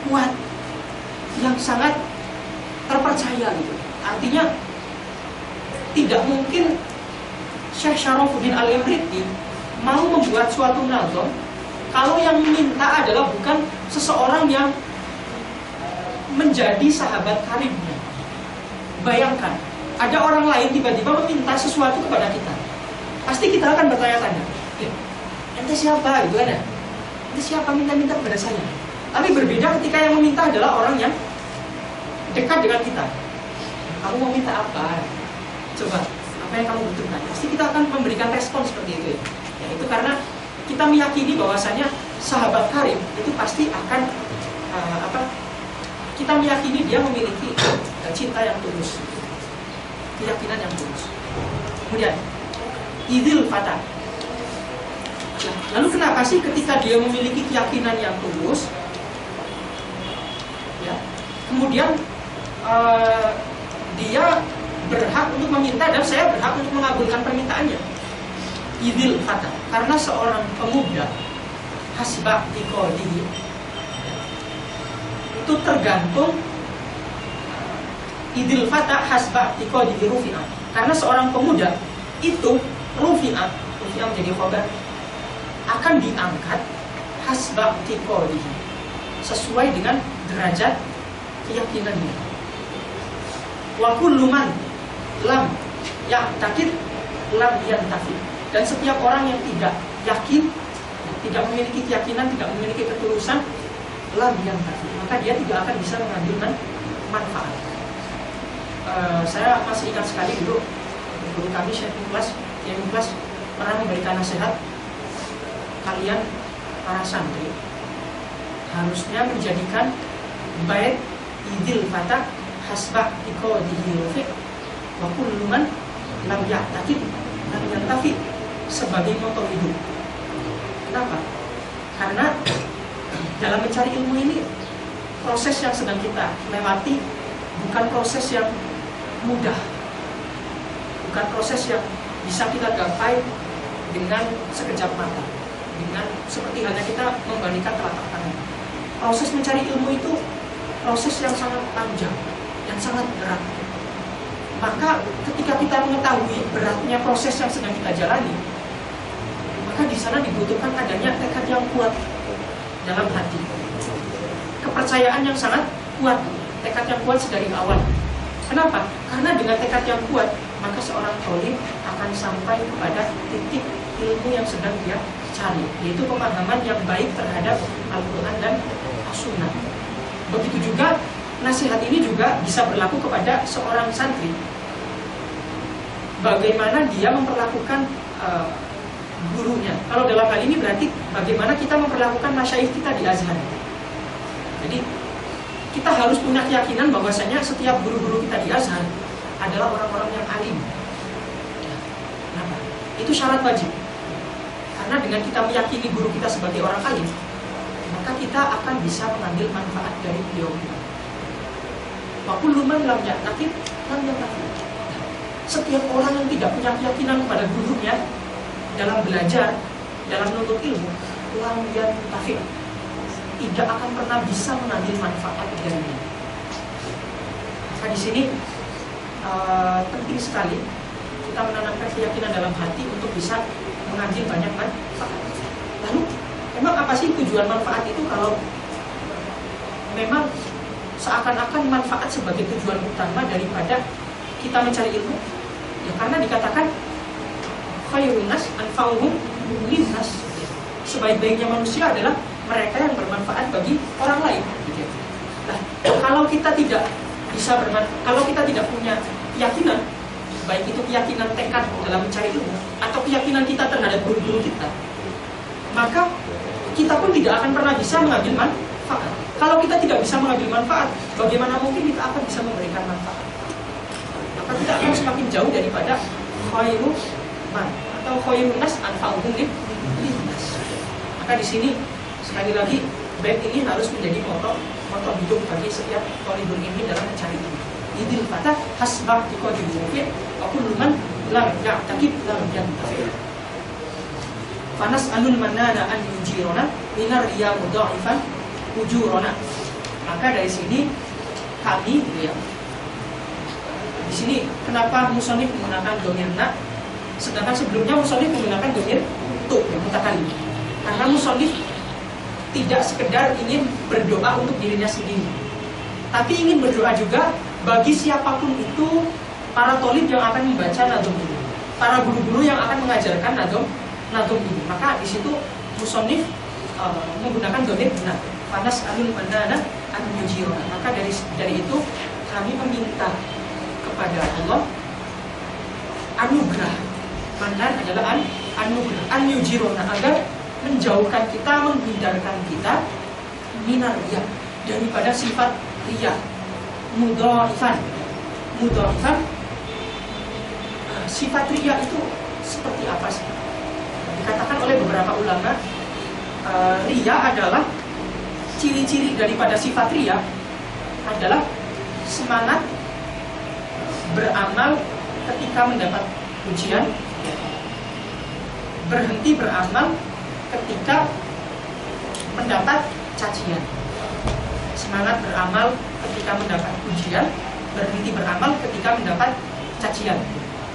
[SPEAKER 1] kuat. Yang sangat terpercaya gitu. Artinya tidak mungkin Syekh Syarafuddin Al-Imriti mau membuat suatu nazam kalau yang minta adalah bukan seseorang yang menjadi sahabat karibnya. Bayangkan, ada orang lain tiba-tiba meminta sesuatu kepada kita. Pasti kita akan bertanya-tanya, "Ya, ente siapa? Gitu kan ya? Ente siapa minta-minta kepada saya? Tapi berbeda ketika yang meminta adalah orang yang dekat dengan kita. Kamu mau minta apa? Coba, apa yang kamu butuhkan? Pasti kita akan memberikan respon seperti itu ya. ya itu karena kita meyakini bahwasanya sahabat karib itu pasti akan uh, apa? Kita meyakini dia memiliki uh, cinta yang tulus, keyakinan yang tulus. Kemudian, idil fata. Nah, lalu kenapa sih ketika dia memiliki keyakinan yang tulus, ya, kemudian uh, dia berhak untuk meminta dan saya berhak untuk mengabulkan permintaannya. Idil kata karena seorang pemuda hasbah dikodihi itu tergantung idil fata hasbah dikodihi rufi'ah. Karena seorang pemuda itu rufi'ah rufi'ah menjadi khobar akan diangkat hasbah dikodihi sesuai dengan derajat keyakinannya wa kullu lam ya'taqid lam yantafi dan setiap orang yang tidak yakin tidak memiliki keyakinan tidak memiliki ketulusan lam yantafi maka dia tidak akan bisa mengambil manfaat. Uh, saya masih ingat sekali dulu guru kami Syekh Muklas yang Muklas pernah memberikan nasihat kalian para santri harusnya menjadikan bait idil fatah hasbah iqadihi rufi' wa kullu man lam ya'taqid lam yantafi sebagai moto hidup. Kenapa? Karena dalam mencari ilmu ini proses yang sedang kita lewati bukan proses yang mudah. Bukan proses yang bisa kita gapai dengan sekejap mata. Dengan seperti halnya kita membandingkan telapak tangan. Proses mencari ilmu itu proses yang sangat panjang yang sangat berat. Maka ketika kita mengetahui beratnya proses yang sedang kita jalani, maka di sana dibutuhkan adanya tekad yang kuat dalam hati. Kepercayaan yang sangat kuat, tekad yang kuat sedari awal. Kenapa? Karena dengan tekad yang kuat, maka seorang tolim akan sampai kepada titik ilmu yang sedang dia cari, yaitu pemahaman yang baik terhadap Al-Quran dan As-Sunnah. Begitu juga nasihat ini juga bisa berlaku kepada seorang santri. Bagaimana dia memperlakukan uh, gurunya. Kalau dalam hal ini berarti bagaimana kita memperlakukan masyayikh kita di Azhar. Jadi kita harus punya keyakinan bahwasanya setiap guru-guru kita di Azhar adalah orang-orang yang alim. Kenapa? Itu syarat wajib. Karena dengan kita meyakini guru kita sebagai orang alim, maka kita akan bisa mengambil manfaat dari beliau. Waktu luman lam yakin lam yakin. Setiap orang yang tidak punya keyakinan kepada gurunya dalam belajar, dalam menuntut ilmu, lam tafi tidak akan pernah bisa mengambil manfaat darinya. Maka di sini uh, penting sekali kita menanamkan keyakinan dalam hati untuk bisa mengambil banyak manfaat. Lalu, emang apa sih tujuan manfaat itu kalau memang seakan-akan manfaat sebagai tujuan utama daripada kita mencari ilmu ya karena dikatakan khairunas anfa'uhum linnas sebaik-baiknya manusia adalah mereka yang bermanfaat bagi orang lain nah kalau kita tidak bisa berman kalau kita tidak punya keyakinan baik itu keyakinan tekad dalam mencari ilmu atau keyakinan kita terhadap guru-guru kita maka kita pun tidak akan pernah bisa mengambil manfaat. Kalau kita tidak bisa mengambil manfaat bagaimana mungkin kita akan bisa memberikan manfaat? Maka kita akan semakin jauh daripada khairu man atau khairun nas anfa'uhum linnas maka di sini sekali lagi bait ini harus menjadi moto moto hidup bagi setiap talibul ini dalam mencari ilmu. Idil fata hasbah di qadri mungkin aku luman lam ya'taqid lam yantafi. Fanas alun manana an yujirona minar riya mudha'ifan ujurona. Maka dari sini kami ya di sini kenapa musonif menggunakan domir sedangkan sebelumnya musonif menggunakan domir tu yang mutakali karena musonif tidak sekedar ingin berdoa untuk dirinya sendiri tapi ingin berdoa juga bagi siapa pun itu para tolib yang akan membaca nadom ini para guru-guru yang akan mengajarkan nadom nadom ini. Maka di situ musonif uh, menggunakan domir benar. Panas alun mandana anu maka dari dari itu kami meminta kepada Allah anugerah manan adalah an, anugerah an yujirona agar menjauhkan kita menghindarkan kita minar ria daripada sifat ria. Mudha'ifan mudha'ifan uh, sifat ria itu seperti apa sih? Dikatakan oleh beberapa ulama uh, ria adalah ciri-ciri daripada sifat ria adalah semangat beramal ketika mendapat ujian berhenti beramal ketika mendapat cacian semangat beramal ketika mendapat ujian berhenti beramal ketika mendapat cacian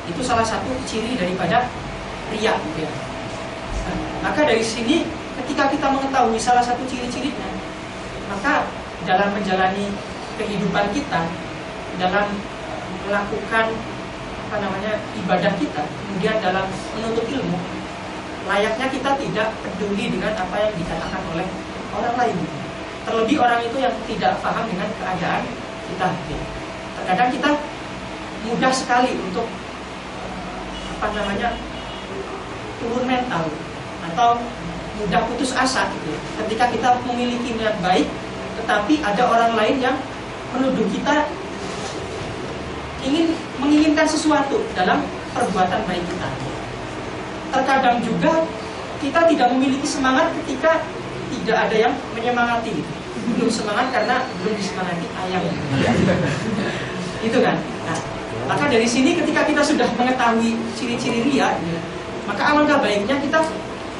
[SPEAKER 1] itu salah satu ciri daripada ria gitu ya. Nah, maka dari sini ketika kita mengetahui salah satu ciri-cirinya maka dalam menjalani kehidupan kita dalam melakukan apa namanya ibadah kita kemudian dalam menuntut ilmu layaknya kita tidak peduli dengan apa yang dikatakan oleh orang lain. Terlebih orang itu yang tidak paham dengan keadaan kita. Terkadang kita mudah sekali untuk apa namanya turun mental atau mudah putus asa gitu. Ketika kita memiliki niat baik tetapi ada orang lain yang menuduh kita ingin menginginkan sesuatu dalam perbuatan baik kita. Terkadang juga kita tidak memiliki semangat ketika tidak ada yang menyemangati. Belum semangat karena belum disemangati ayam. Itu kan. Nah, maka dari sini ketika kita sudah mengetahui ciri-ciri ria, maka alangkah baiknya kita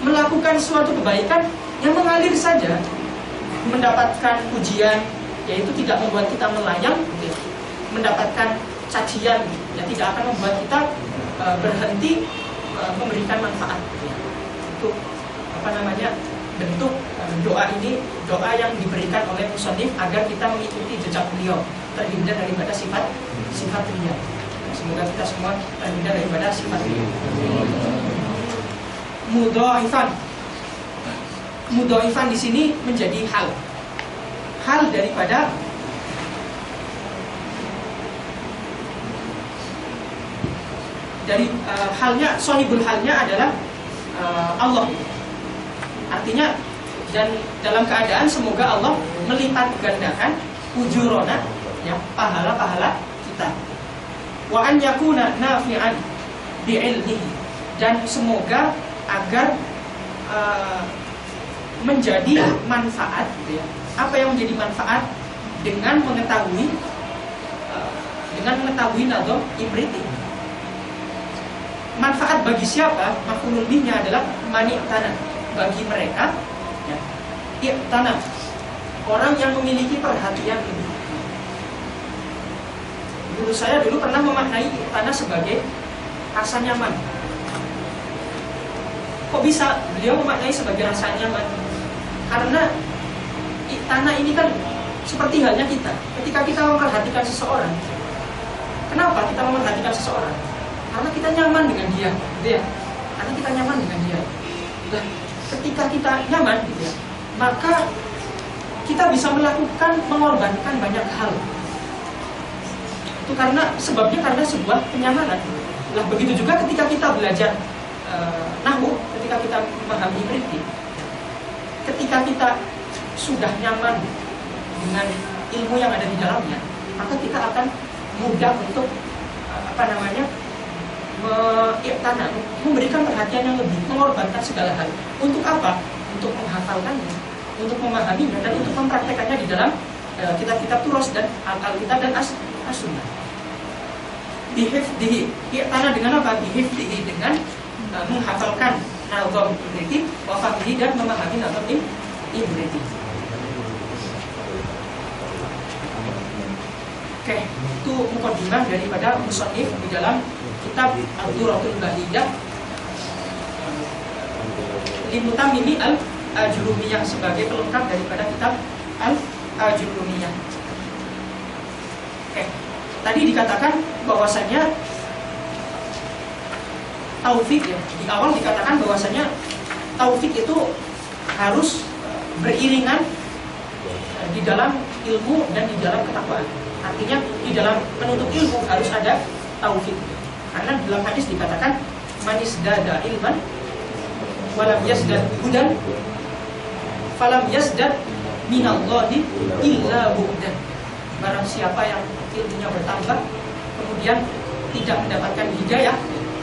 [SPEAKER 1] melakukan suatu kebaikan yang mengalir saja, mendapatkan pujian, yaitu tidak membuat kita melayang, mendapatkan cacian yang tidak akan membuat kita uh, berhenti memberikan manfaat. Itu apa namanya bentuk uh, doa ini doa yang diberikan oleh musonif agar kita mengikuti jejak beliau terhindar daripada sifat sifat ria semoga kita semua terhindar daripada sifat ria mudoifan mudoifan di sini menjadi hal. Hal daripada dari uh, halnya sohibul halnya adalah uh, Allah. Artinya dan dalam keadaan semoga Allah melipat gandakan ujurona ya pahala-pahala kita. Wa an yakuna nafi'an bi'ilmihi. Dan semoga agar uh, menjadi manfaat gitu ya. Apa yang menjadi manfaat? Dengan mengetahui uh, dengan mengetahui nado ibriti manfaat bagi siapa? Bihnya adalah mani tanah. Bagi mereka ya, tanah. Orang yang memiliki perhatian ini. Dulu saya dulu pernah memaknai tanah sebagai rasa nyaman. Kok bisa beliau memaknai sebagai rasa nyaman? Karena tanah ini kan seperti halnya kita. Ketika kita memperhatikan seseorang kenapa kita memperhatikan seseorang karena kita nyaman dengan dia gitu ya karena kita nyaman dengan dia nah ketika kita nyaman gitu ya maka kita bisa melakukan mengorbankan banyak hal. Itu karena sebabnya karena sebuah kenyamanan. Nah begitu juga ketika kita belajar uh, nahu, ketika kita memahami kritik, ketika kita sudah nyaman dengan ilmu yang ada di dalamnya, maka kita akan mudah untuk apa namanya tanah memberikan perhatian yang lebih, mengorbankan segala hal. Untuk apa? Untuk menghafalkannya, untuk memahaminya dan untuk mempraktekannya di dalam uh, kitab-kitab turos dan Alkitab dan as, as sunnah. Dihifdihi, tanah dengan apa? Dihifdihi dengan uh, menghafalkan nazam ibriti, wafamihi dan memahami nazam ibriti. Oke, itu mukadimah daripada musonif di dalam kitab Al-Duratul Bahiyah Limutamimi Al-Jurumiyah sebagai pelengkap daripada kitab Al-Jurumiyah Oke, tadi dikatakan bahwasanya taufik ya. Di awal dikatakan bahwasanya taufik itu harus beriringan di dalam ilmu dan di dalam ketakwaan. Artinya di dalam menuntut ilmu harus ada taufik. Karena dalam hadis dikatakan manis dada ilman walam yasdad hudan falam yasdad minallahi illa bu'dan. Barang siapa yang ilmunya bertambah kemudian tidak mendapatkan hidayah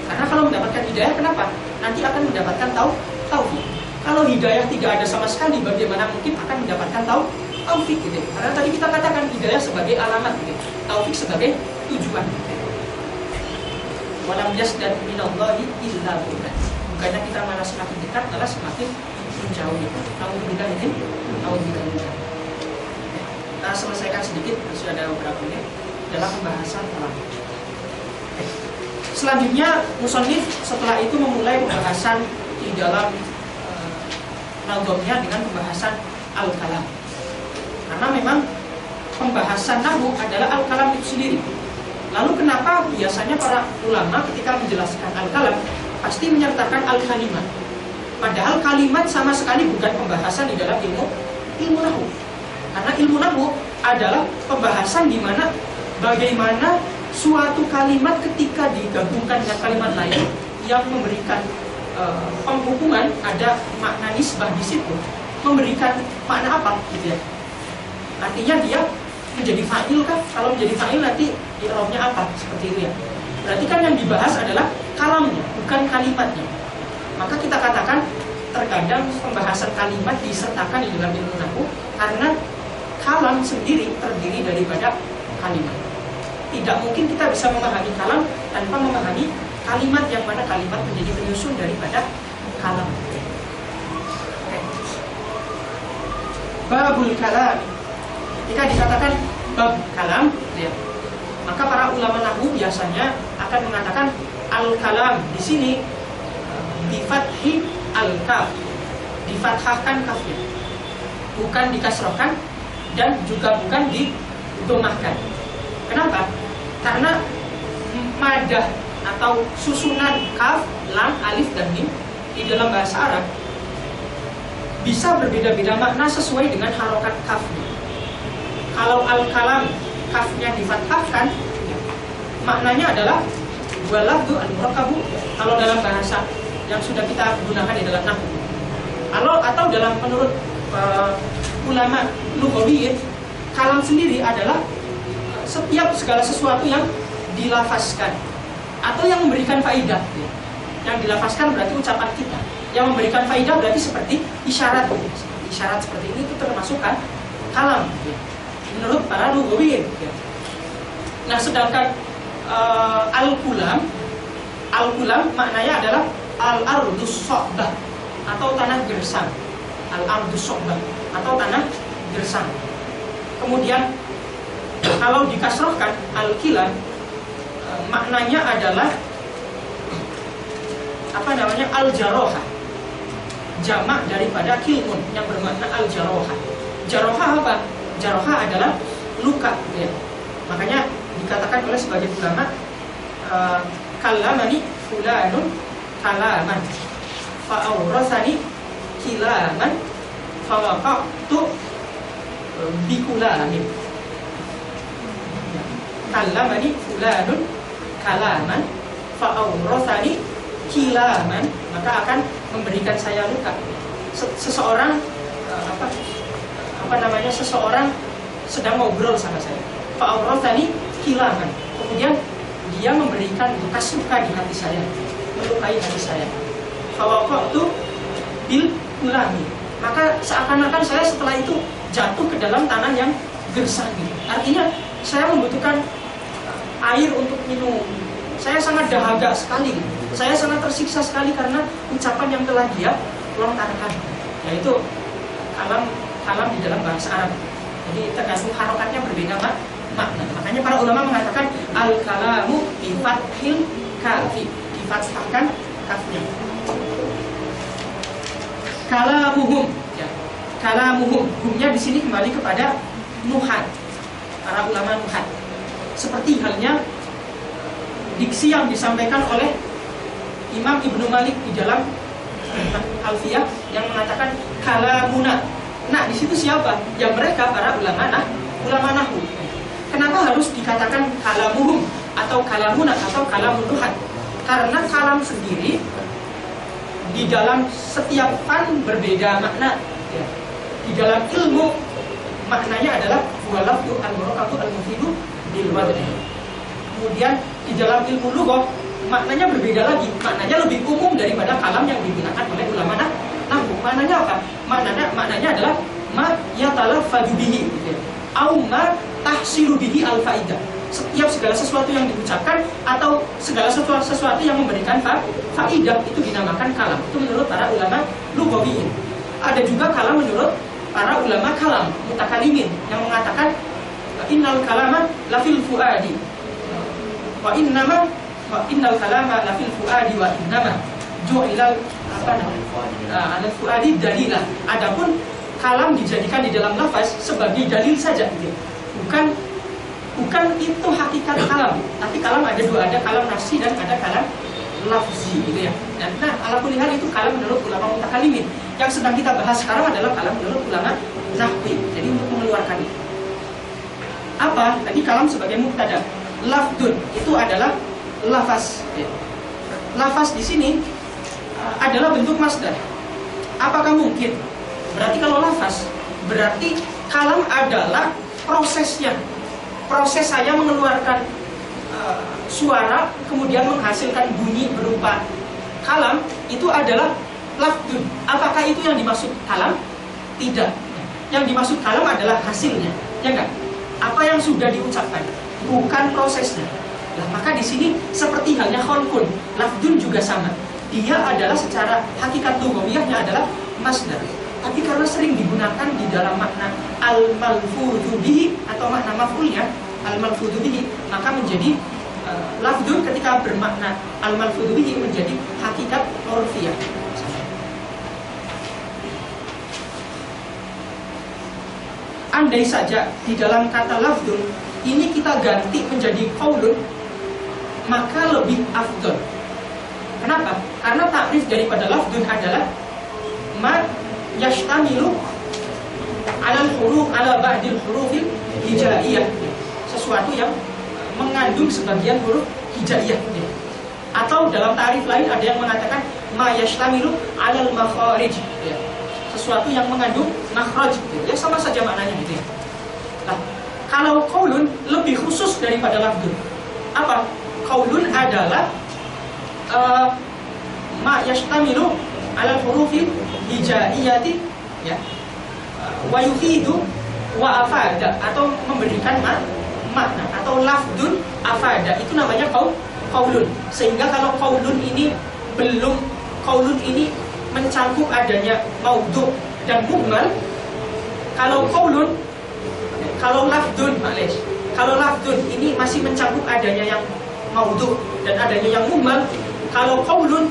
[SPEAKER 1] karena kalau mendapatkan hidayah kenapa? Nanti akan mendapatkan tau taufik. Kalau hidayah tidak ada sama sekali bagaimana mungkin akan mendapatkan tau taufik gitu. Karena tadi kita katakan hidayah sebagai alamat gitu. Taufik sebagai tujuan. Walam dan minallahi illa bukan. Bukannya kita malah semakin dekat, malah semakin menjauh. Namun kita ini, namun kita ini. Kita selesaikan sedikit, masih ada beberapa menit dalam pembahasan kalam. Selanjutnya Musonif setelah itu memulai pembahasan di dalam uh, dengan pembahasan al-kalam. Karena memang pembahasan nahu adalah al-kalam itu sendiri. Lalu kenapa biasanya para ulama ketika menjelaskan al-kalam pasti menyertakan al-kalimat. Padahal kalimat sama sekali bukan pembahasan di dalam ilmu ilmu nahu. Karena ilmu nahu adalah pembahasan di mana bagaimana suatu kalimat ketika digabungkan dengan kalimat lain yang memberikan uh, penghukuman ada makna nisbah di situ memberikan makna apa gitu ya Artinya dia menjadi fa'il kah? Kalau menjadi fa'il nanti i'rabnya apa? Seperti itu ya. Berarti kan yang dibahas adalah kalamnya, bukan kalimatnya. Maka kita katakan terkadang pembahasan kalimat disertakan di dalam ilmu nahu karena kalam sendiri terdiri daripada kalimat. Tidak mungkin kita bisa memahami kalam tanpa memahami kalimat yang mana kalimat menjadi penyusun daripada kalam. Babul kalam Ketika dikatakan bab kalam, ya, maka para ulama nahu biasanya akan mengatakan al kalam di sini difathi al kaf, difathahkan kafnya, bukan dikasrohkan dan juga bukan didomahkan. Kenapa? Karena madah atau susunan kaf, lam, alif dan mim di dalam bahasa Arab bisa berbeda-beda makna sesuai dengan harokat kafnya. Kalau al-kalam kafnya difathahkan, maknanya adalah walafdu al-murakabu kalau dalam bahasa yang sudah kita gunakan di dalam nahu. Kalau atau dalam menurut uh, ulama lugawi, kalam sendiri adalah setiap segala sesuatu yang dilafaskan atau yang memberikan faidah. Yang dilafaskan berarti ucapan kita. Yang memberikan faidah berarti seperti isyarat. Isyarat seperti ini itu termasuk kan kalam lugawiyin. Nah, sedangkan uh, al-kulam al-kulam maknanya adalah al-ardus sohbah atau tanah gersang. Al-ardus sohbah atau tanah gersang. Kemudian kalau dikasrohkan al-kilam uh, maknanya adalah apa namanya al-jaroha jamak daripada kilmun yang bermakna al-jaroha jaroha apa? jaroha adalah luka gitu ya. Makanya dikatakan oleh sebagian ulama uh, kalamani fulanun kalaman fa'aurasani kilaman fawaqatu bikulamin. Kalamani fulanun kalaman fa'aurosani kilaman maka akan memberikan saya luka. Seseorang uh, apa apa namanya seseorang sedang ngobrol sama saya. Fa'aurosani kilaman. Kemudian dia memberikan bekas luka di hati saya, melukai hati saya. itu bil ulami. Maka seakan-akan saya setelah itu jatuh ke dalam tanah yang gersang. Artinya saya membutuhkan air untuk minum. Saya sangat dahaga sekali. Saya sangat tersiksa sekali karena ucapan yang telah dia lontarkan. Yaitu kalam kalam di dalam bahasa Arab. Jadi tergantung harokatnya berbeda mak makna. Makanya para ulama mengatakan al kalamu bi fathil kafi, difathahkan kafnya. Kalamuhum, ya. Kalamuhum, humnya di sini kembali kepada nuhat, para ulama nuhat. Seperti halnya diksi yang disampaikan oleh Imam Ibnu Malik di dalam Alfiyah yang mengatakan kalamuna. Nah, di situ siapa? Yang mereka para ulama nah, ulama nahu. Kenapa harus dikatakan kalamuhum atau kalamuna atau kalamunuhan? Karena kalam sendiri di dalam setiap fan berbeda makna. Ya. Di dalam ilmu maknanya adalah walafdu al-murakatu al-mufidu bil Kemudian di dalam ilmu lughah maknanya berbeda lagi. Maknanya lebih umum daripada kalam yang digunakan oleh ulama nah. maknanya apa? Maknanya maknanya adalah ma gitu ya. Au ma tahsilu bihi al faidah setiap segala sesuatu yang diucapkan atau segala sesuatu, sesuatu yang memberikan fa faidah itu dinamakan kalam itu menurut para ulama lugawiyin ada juga kalam menurut para ulama kalam mutakalimin yang mengatakan innal kalama lafil fuadi wa innama wa innal kalama lafil fuadi wa innama ju'ilal apa namanya ah, al fuadi dalilah adapun kalam dijadikan di dalam lafaz sebagai dalil saja gitu. Bukan bukan itu hakikat kalam, tapi kalam ada dua, ada kalam nafsi dan ada kalam lafzi gitu ya. Nah, nah ala kulihat itu kalam menurut ulama mutakalimin. Yang sedang kita bahas sekarang adalah kalam menurut ulama nahwi. Jadi untuk mengeluarkan. Apa? Tadi kalam sebagai muktada. Lafdun itu adalah lafaz. Lafaz di sini uh, adalah bentuk masdar. Apakah mungkin Berarti kalau lafaz, berarti kalam adalah prosesnya. Proses saya mengeluarkan uh, suara kemudian menghasilkan bunyi berupa kalam itu adalah lafdun. Apakah itu yang dimaksud kalam? Tidak. Yang dimaksud kalam adalah hasilnya. Ya enggak? Apa yang sudah diucapkan, bukan prosesnya. Nah, maka di sini seperti halnya khonfun, lafdun juga sama. Dia adalah secara hakikat lugawiyahnya adalah masdar tapi karena sering digunakan di dalam makna al-malfudhu atau makna maf'ulnya al-malfudhu maka menjadi uh, lafdun ketika bermakna al-malfudhu menjadi hakikat orfiyah Andai saja di dalam kata lafdun ini kita ganti menjadi kaulun maka lebih afdol. Kenapa? Karena takrif daripada lafdun adalah ma yashtamilu ala huruf ala ba'dil hurufil hijaiyah. Sesuatu yang mengandung sebagian huruf hijaiyah. Atau dalam tarif lain ada yang mengatakan ma yashtamilu ala makharij. Sesuatu yang mengandung makhraj. Ya sama saja maknanya gitu ya. Nah kalau kaulun lebih khusus daripada lafdun. Apa kaulun adalah uh, ma yashtamilu ala hurufil hijaiyati ya wa yufidu wa afada atau memberikan ma makna atau lafdun afada itu namanya kaul kaulun sehingga kalau kaulun ini belum kaulun ini mencakup adanya maudhu dan mukmal kalau kaulun kalau lafdun maklum kalau lafdun ini masih mencakup adanya yang maudhu dan adanya yang mukmal kalau kaulun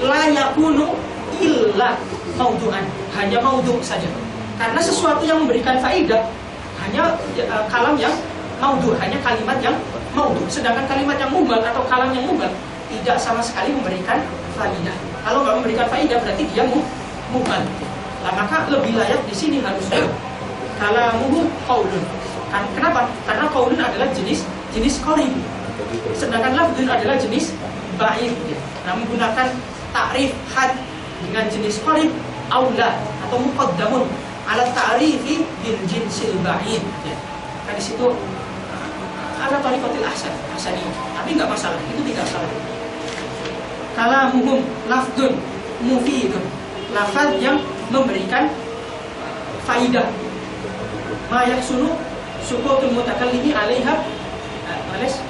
[SPEAKER 1] la yakunu illa maudu'an, hanya maudhu saja. Karena sesuatu yang memberikan faidah hanya uh, kalam yang maudhu, hanya kalimat yang maudhu. Sedangkan kalimat yang mubal atau kalam yang mubal tidak sama sekali memberikan faidah. Kalau nggak memberikan faidah berarti dia mubal. Nah, maka lebih layak di sini harusnya kalamuhu qaulun. Kan- Kenapa? Karena qaulun adalah jenis jenis qarib. Sedangkan lafdun adalah jenis ba'id. Ya. Nah, menggunakan takrif had dengan jenis qarib aula atau muqaddamun ala ta'rifi bil jinsil ba'id. Ya. Nah, di situ uh, ala tariqatil ahsan, ahsani. Tapi nggak masalah, itu tidak salah. Kalamuhum lafdun mufidun. Lafaz yang memberikan faidah. Ma yahsunu sukutul mutakallimi alaiha eh, alis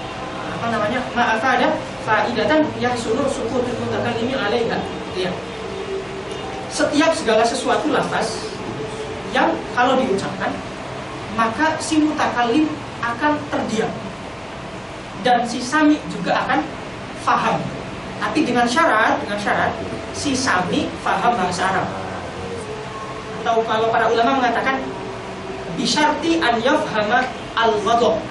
[SPEAKER 1] apa namanya? Ma afada faidatan yahsunu sukutul mutakallimi alaiha. Ya. Setiap segala sesuatu lafaz yang kalau diucapkan maka si mutakallim akan terdiam dan si sami juga akan faham. Tapi dengan syarat, dengan syarat si sami faham bahasa Arab. Atau kalau para ulama mengatakan bisyarti an yafhama al wadok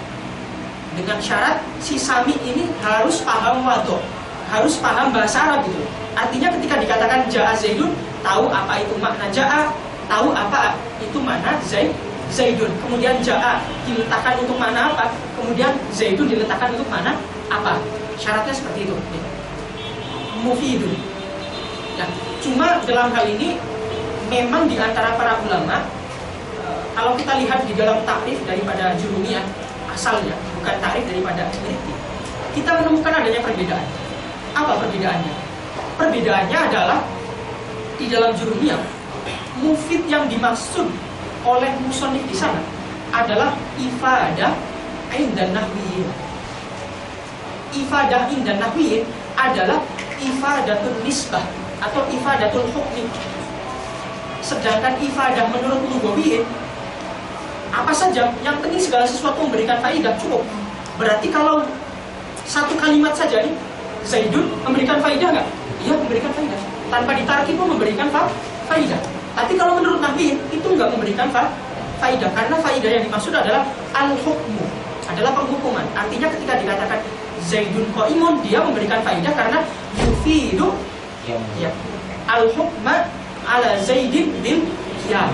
[SPEAKER 1] dengan syarat si sami ini harus paham wadok harus paham bahasa Arab gitu artinya ketika dikatakan ja'a zaidun tahu apa itu makna ja'a tahu apa itu makna zaid zaidun. Kemudian ja'a diletakkan untuk mana apa? Kemudian zaidun diletakkan untuk mana apa? Syaratnya seperti itu. Mufidun. Ya cuma dalam hal ini memang di antara para ulama eh, kalau kita lihat di dalam takrif daripada jurumiyah asalnya bukan takrif daripada kritik kita menemukan adanya perbedaan. Apa perbedaannya? Perbedaannya adalah di dalam jurumiyah mufid yang dimaksud oleh musonif di sana adalah ifadah dan nahwiyin. Ifadah dan nahwiyin adalah ifadatul nisbah atau ifadatul hukmi. Sedangkan ifadah menurut lugawiyin apa saja yang penting segala sesuatu memberikan faidah cukup. Berarti kalau satu kalimat saja nih Zaidun memberikan faidah nggak? Iya memberikan faidah. Tanpa ditarki pun memberikan fa faidah. Tapi kalau menurut Nabi itu nggak memberikan fa faidah. Karena faidah yang dimaksud adalah al hukmu adalah penghukuman. Artinya ketika dikatakan Zaidun qaimun dia memberikan faidah karena yufidu ya al hukma ala Zaidin bil qiyam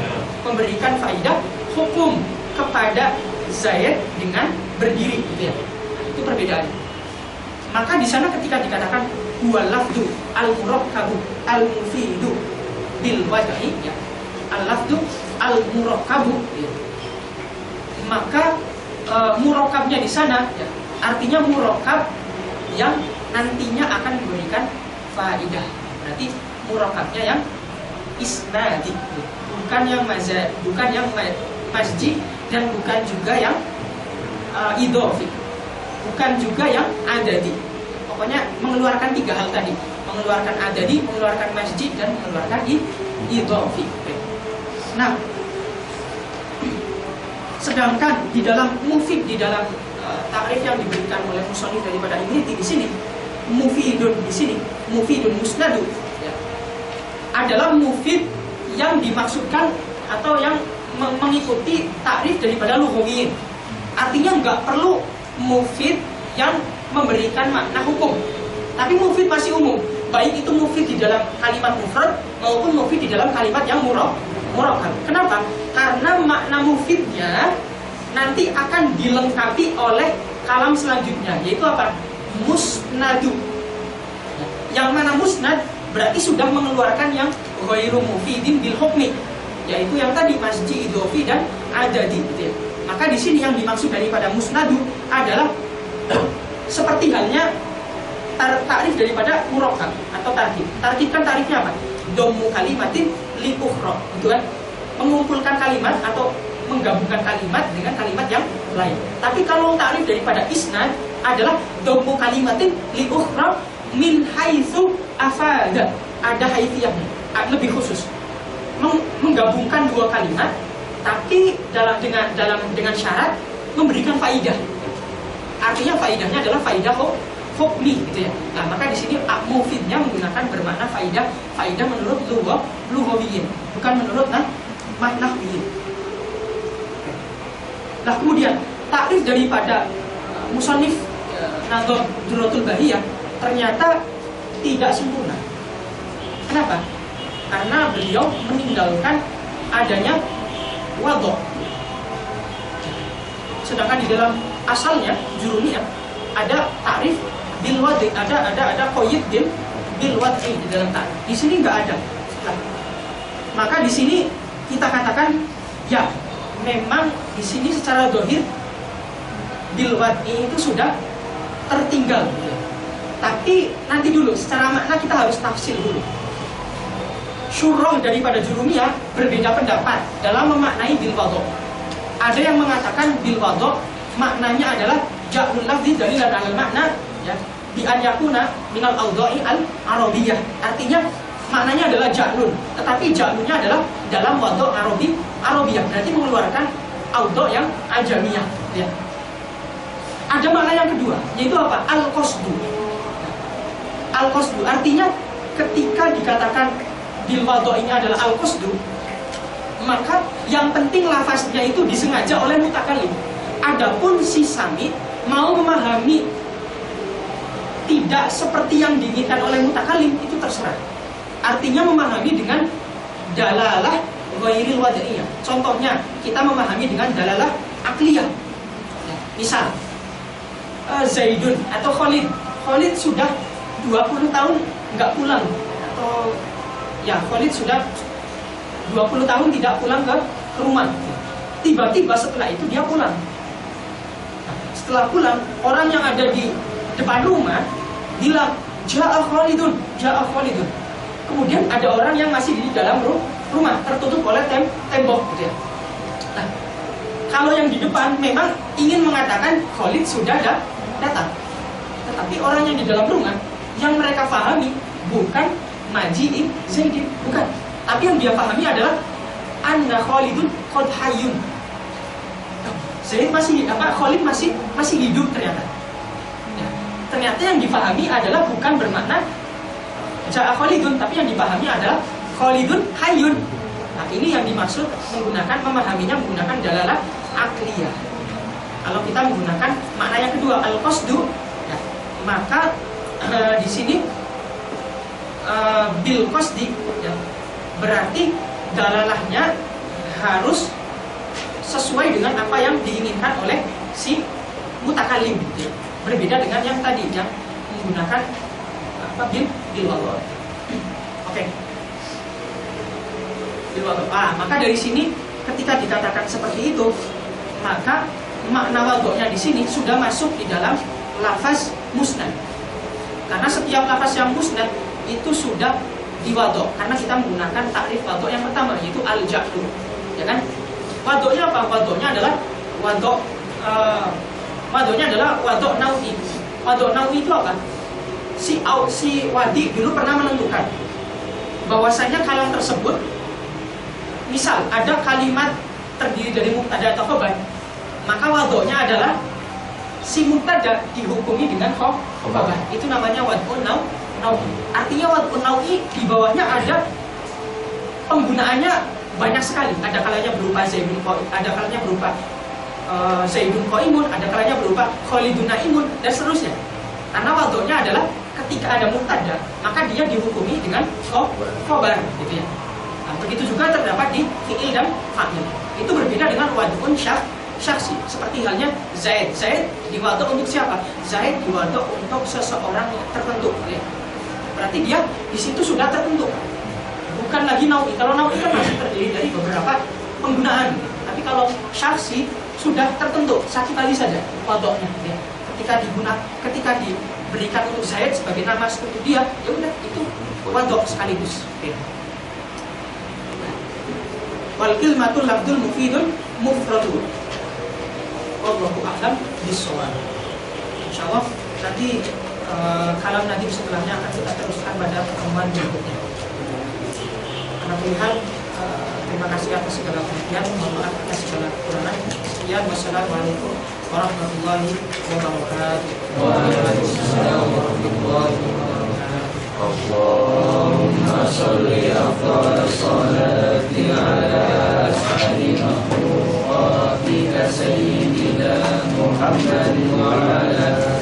[SPEAKER 1] memberikan faidah hukum kepada Zaid dengan berdiri gitu ya. Itu perbedaannya. Maka di sana ketika dikatakan huwa lafdu al murakkabu al mufidu bil wajhi ya. Al lafdu al murakkabu ya. maka e, murakkabnya di sana ya, artinya murakkab yang nantinya akan memberikan faidah. Berarti murakkabnya yang isnadi bukan yang mazhab bukan yang masjid dan bukan juga yang uh, idofi bukan juga yang adadi. Pokoknya mengeluarkan tiga hal tadi. Mengeluarkan adadi mengeluarkan masjid dan mengeluarkan idofi nah sedangkan di dalam mufid di dalam uh, takrif yang diberikan oleh musonif daripada ini di sini mufidun di sini mufidun musnadu ya, adalah mufid yang dimaksudkan atau yang mengikuti takrif daripada lugawiyin. Artinya nggak perlu mufid yang memberikan makna hukum. Tapi mufid masih umum. Baik itu mufid di dalam kalimat mufrad maupun mufid di dalam kalimat yang murah murakkab. Kenapa? Karena makna mufidnya nanti akan dilengkapi oleh kalam selanjutnya yaitu apa? Musnadu. Yang mana musnad berarti sudah mengeluarkan yang ghairu mufidin bil hukmi yaitu yang tadi masjid idofi dan adadi gitu ya. Maka di sini yang dimaksud daripada musnadu adalah seperti halnya tar tarif daripada murakkab atau tarkib. Tarkib kan tarifnya apa? Domu kalimatin li ukhra, gitu kan? Mengumpulkan kalimat atau menggabungkan kalimat dengan kalimat yang lain. Tapi kalau tarif daripada isnad adalah domu kalimatin li ukhra min haitsu afada. Ada haithiyahnya, lebih khusus menggabungkan dua kalimat tapi dalam dengan dalam dengan syarat memberikan faidah. Artinya faidahnya adalah faidah hukmi gitu ya. Nah, maka di sini mufidnya menggunakan bermakna faidah, faidah menurut lughah lughawiyin, bukan menurut nah nahwiyin. Nah, kemudian takrif daripada musannif Nadhar Duratul Bahiyah ternyata tidak sempurna. Kenapa? Karena beliau meninggalkan adanya wadok Sedangkan di dalam asalnya jurumiyah ada tarif bil wadi, ada ada ada koyit bil bil wadi di dalam tarif. Di sini nggak ada. Maka di sini kita katakan ya memang di sini secara dohir bil wadi itu sudah tertinggal. Tapi nanti dulu secara makna kita harus tafsir dulu. Syuroh daripada jurumiyah berbeda pendapat dalam memaknai bil wadi. Ada yang mengatakan bil wadi maknanya adalah ja'ul lafzi dalilan al makna ya bi an yakuna minal awdha'i al arabiyah. Artinya maknanya adalah ja'lun, tetapi ja'lunnya adalah dalam wadha arabi arabiyah. Berarti mengeluarkan awdha yang ajamiyah ya. Ada makna yang kedua, yaitu apa? Al-qasdu. Al-qasdu artinya ketika dikatakan bil ini adalah al-qasdu, maka yang penting lafaznya itu disengaja oleh mutakalim. Adapun si sami mau memahami tidak seperti yang diinginkan oleh mutakalim itu terserah. Artinya memahami dengan dalalah ghairil wada'iyah. Contohnya, kita memahami dengan dalalah akliyah. Misal, uh, Zaidun atau Khalid. Khalid sudah 20 tahun nggak pulang atau ya Khalid sudah 20 tahun tidak pulang ke rumah. Tiba-tiba setelah itu dia pulang. Setelah pulang, orang yang ada di depan rumah bilang, Ja'a Khalidun, Ja'a Khalidun. Kemudian ada orang yang masih di dalam rumah, tertutup oleh tem tembok gitu ya. Nah, kalau yang di depan memang ingin mengatakan Khalid sudah da datang. Tetapi orang yang di dalam rumah, yang mereka pahami bukan Maji'in Zaidin, bukan. Tapi yang dia pahami adalah Anna Khalidun Qad Hayyun Zaid masih apa Khalid masih masih hidup ternyata. Ya, ternyata yang dipahami adalah bukan bermakna Ja'a Khalidun, tapi yang dipahami adalah Khalidun Hayyun. Nah, ini yang dimaksud menggunakan memahaminya menggunakan dalalah akliyah. Kalau kita menggunakan makna yang kedua al-qasdu, ya, maka uh, di sini uh, bil qasdi ya, berarti dalalahnya harus sesuai dengan apa yang diinginkan oleh si mutakalim gitu. berbeda dengan yang tadi yang menggunakan apa bil bil Oke. Okay. Bil Ah, maka dari sini ketika dikatakan seperti itu, maka makna wadoknya di sini sudah masuk di dalam lafaz musnad. Karena setiap lafaz yang musnad itu sudah diwadok karena kita menggunakan takrif wadok yang pertama yaitu al-ja'lu. Ya kan? Wadoknya apa? Wadoknya adalah wadok uh, wadoknya adalah wadok naui. Wadok naui itu apa? Si si wadi dulu pernah menentukan bahwasanya kalam tersebut misal ada kalimat terdiri dari mubtada atau khabar maka wadoknya adalah si mubtada dihukumi dengan khabar itu namanya wadun naui artinya wadun naui di bawahnya ada penggunaannya banyak sekali. Ada kalanya berupa Zaidun ada kalanya berupa uh, Zaidun Qaimun, ada kalanya berupa Khalidun Naimun dan seterusnya. Karena wadoknya adalah ketika ada mubtada, maka dia dihukumi dengan khobar gitu ya. Nah, begitu juga terdapat di fi'il dan fa'il. Itu berbeda dengan wadun syah syaksi seperti halnya Zaid Zaid diwadok untuk siapa Zaid diwadok untuk seseorang tertentu ya. Berarti dia di situ sudah tertentu bukan lagi naui. Kalau naui kan masih terdiri dari beberapa penggunaan. Tapi kalau syaksi sudah tertentu satu kali saja wadoknya. Ya. Ketika digunakan, ketika diberikan untuk Zaid sebagai nama sekutu dia, ya udah itu wadok sekaligus. Ya. Wal kilmatul labdul mufidun mufradun. Wallahu a'lam bishawab. Insyaallah nanti uh, kalam nanti setelahnya akan kita teruskan pada pertemuan berikutnya. Alhamdulillah uh, terima kasih atas segala perhatian, mohon maaf atas segala kekurangan. Sekian wassalamualaikum warahmatullahi wabarakatuh.
[SPEAKER 2] Waalaikumsalam warahmatullahi wabarakatuh. Allahumma salli afdal salati ala ashabi mahmuqatika sayyidina Muhammad wa ala